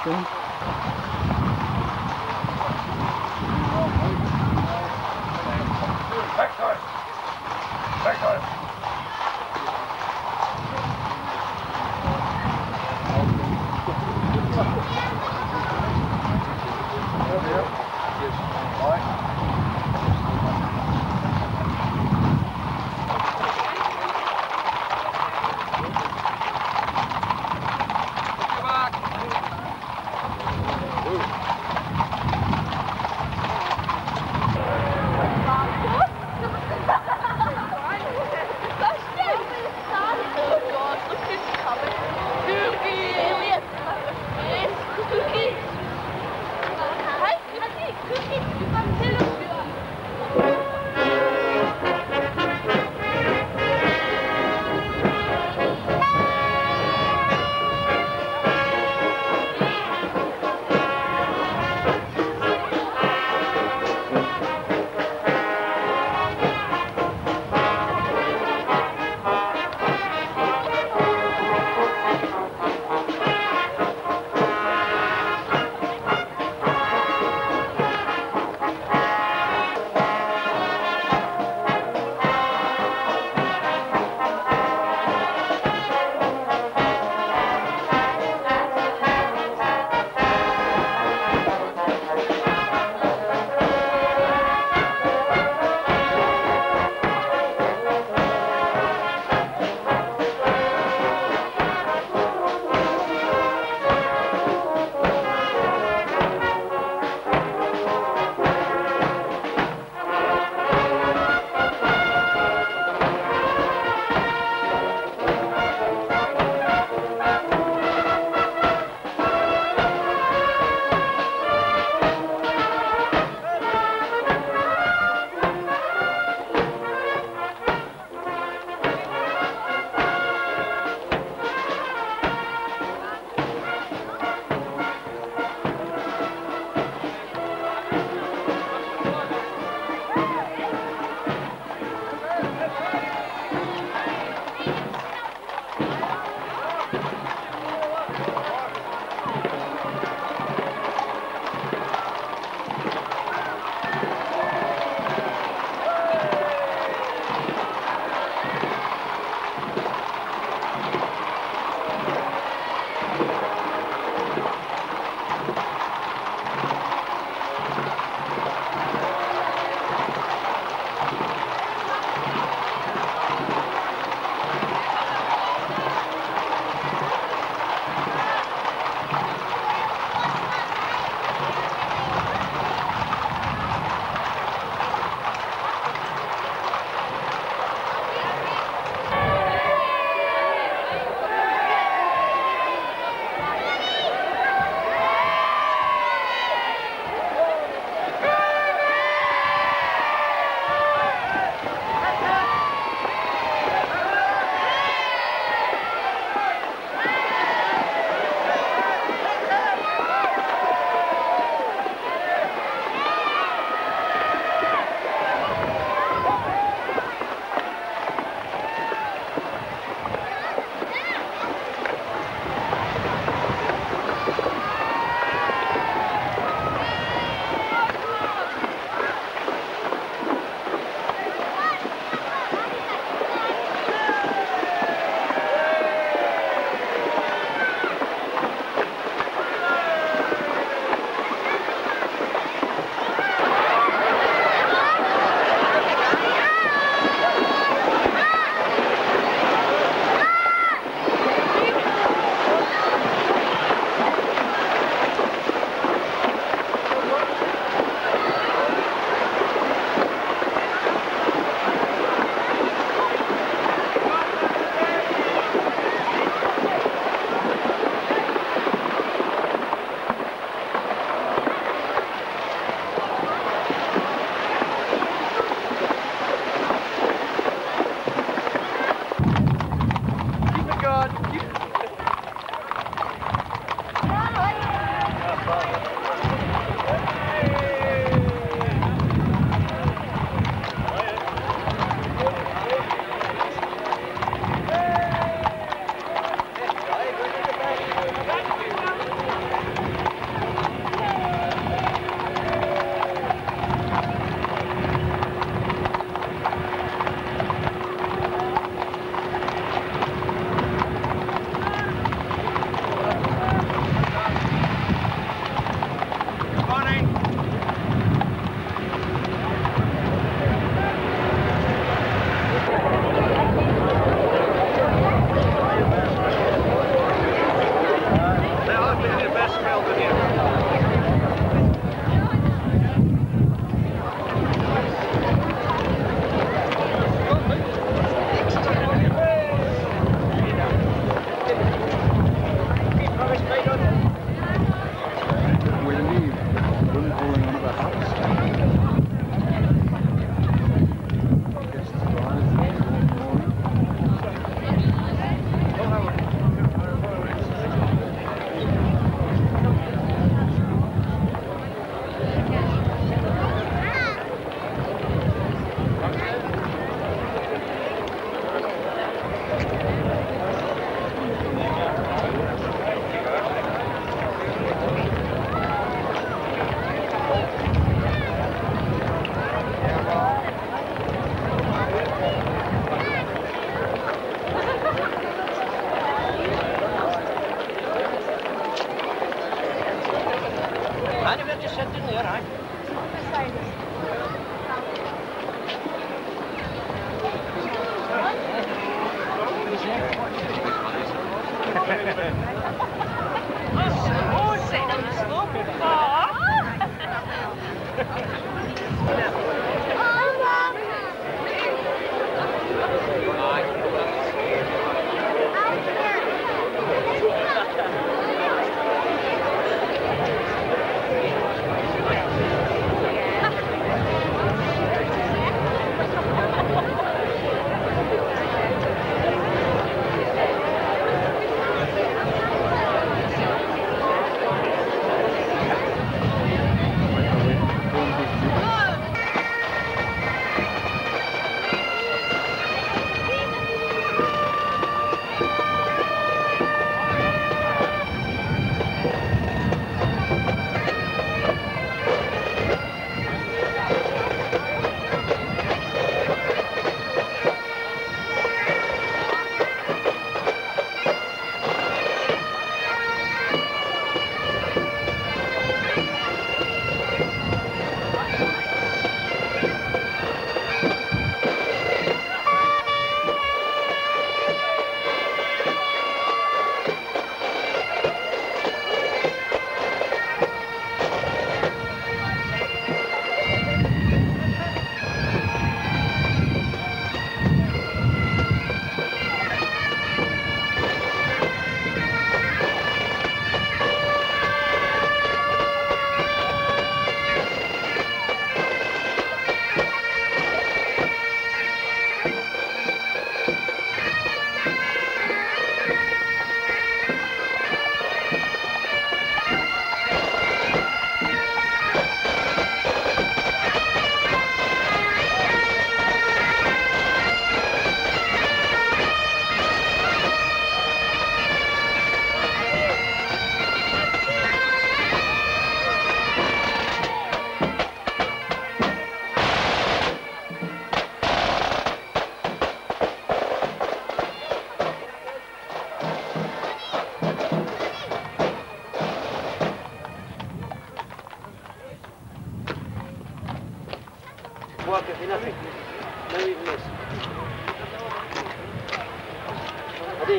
Shetland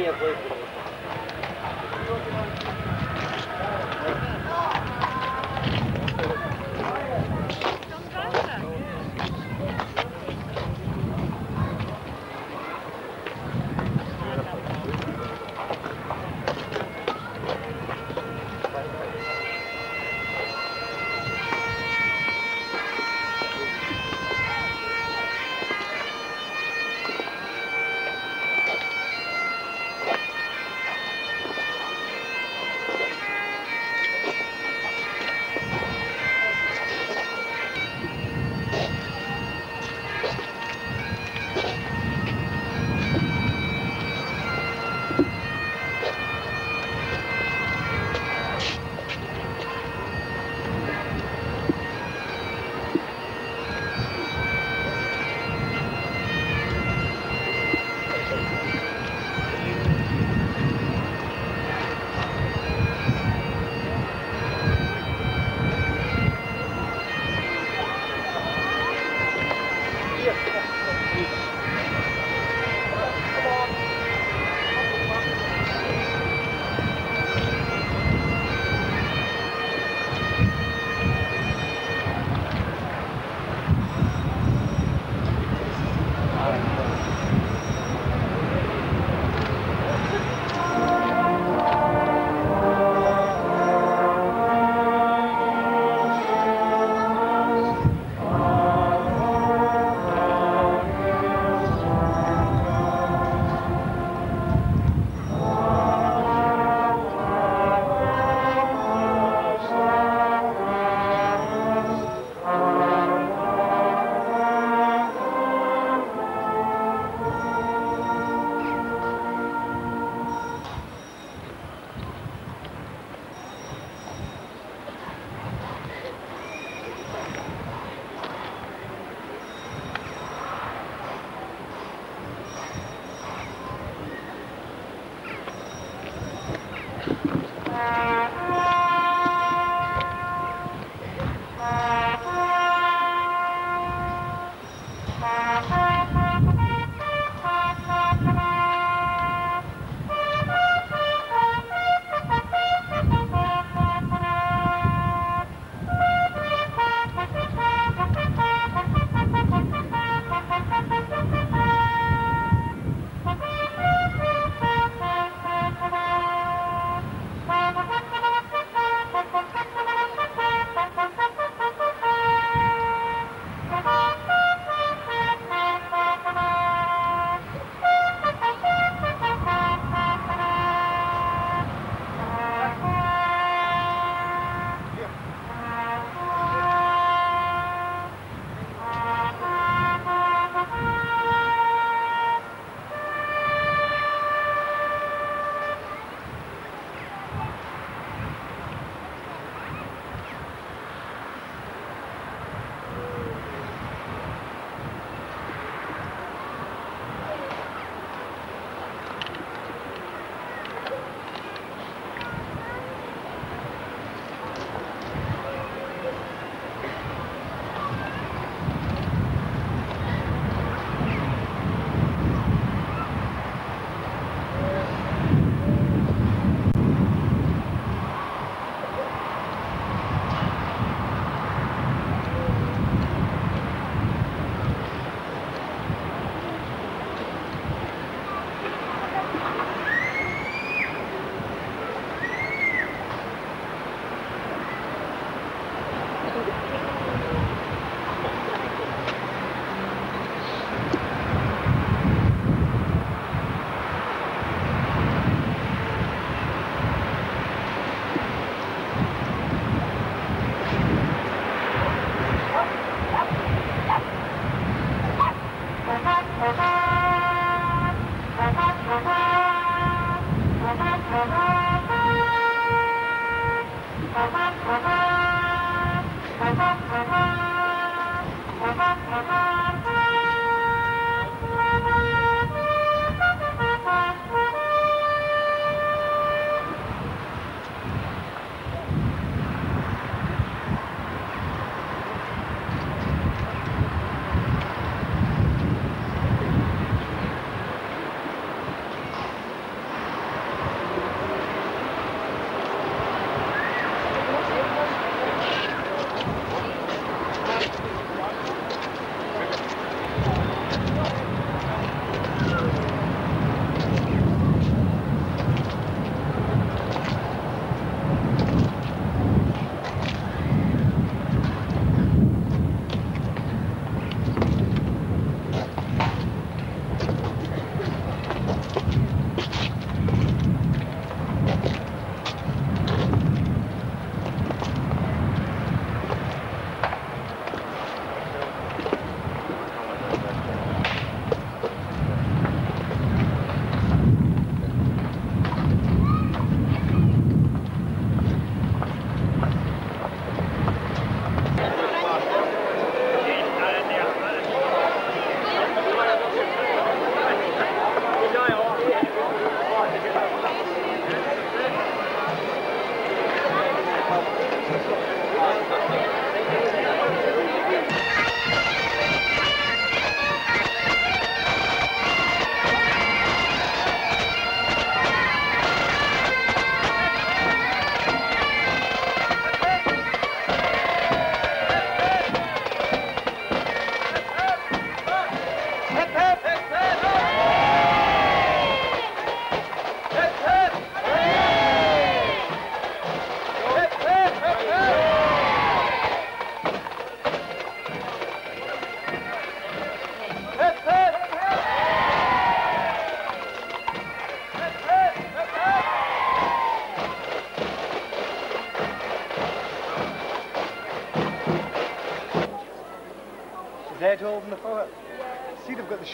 я твой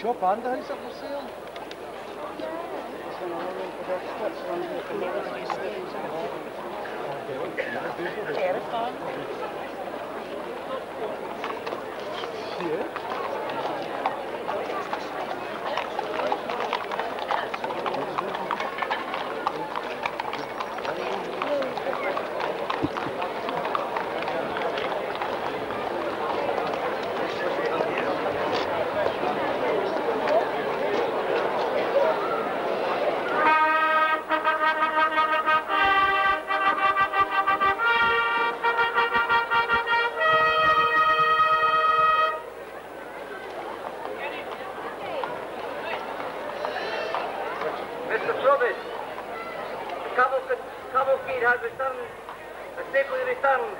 shop and the house up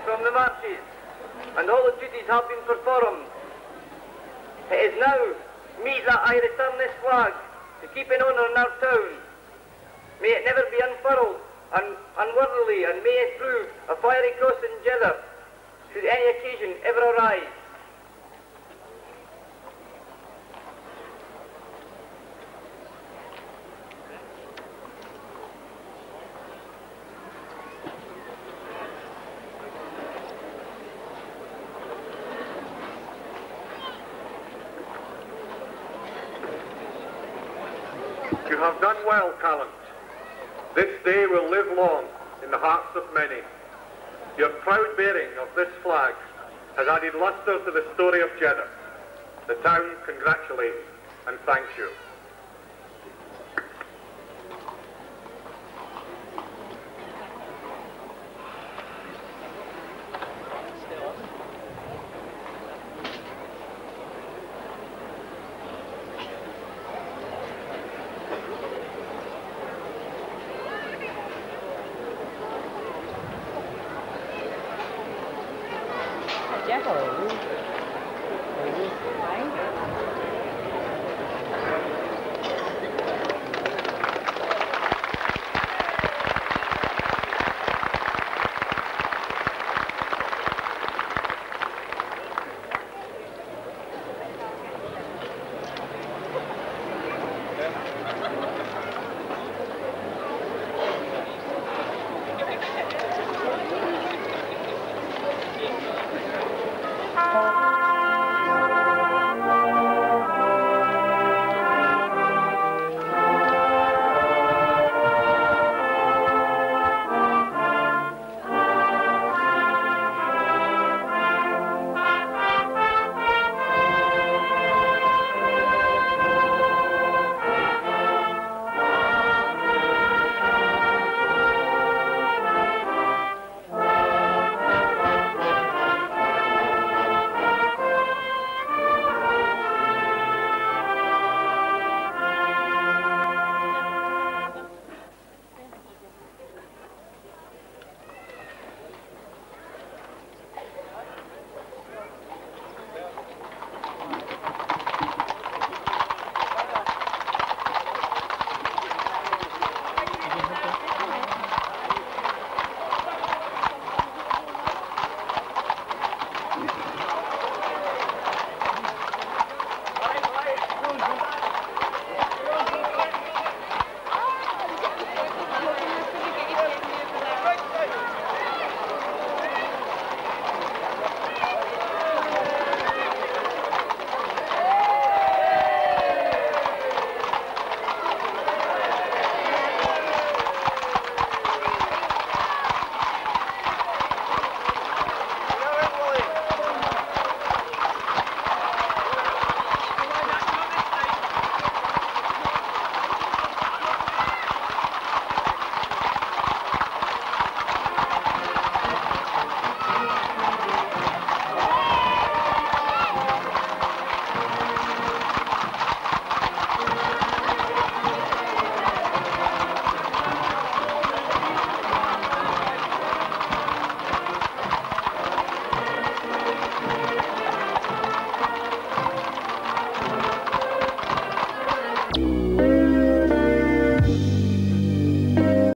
from the marches, and all the duties have been performed. It is now meet that I return this flag to keep in honour in our town. May it never be unfurled un- unworthily, and may it prove a fiery cross and Jethart should any occasion ever arise. You have Callant. This day will live long in the hearts of many. Your proud bearing of this flag has added lustre to the story of Jedburgh. The town congratulates and thanks you.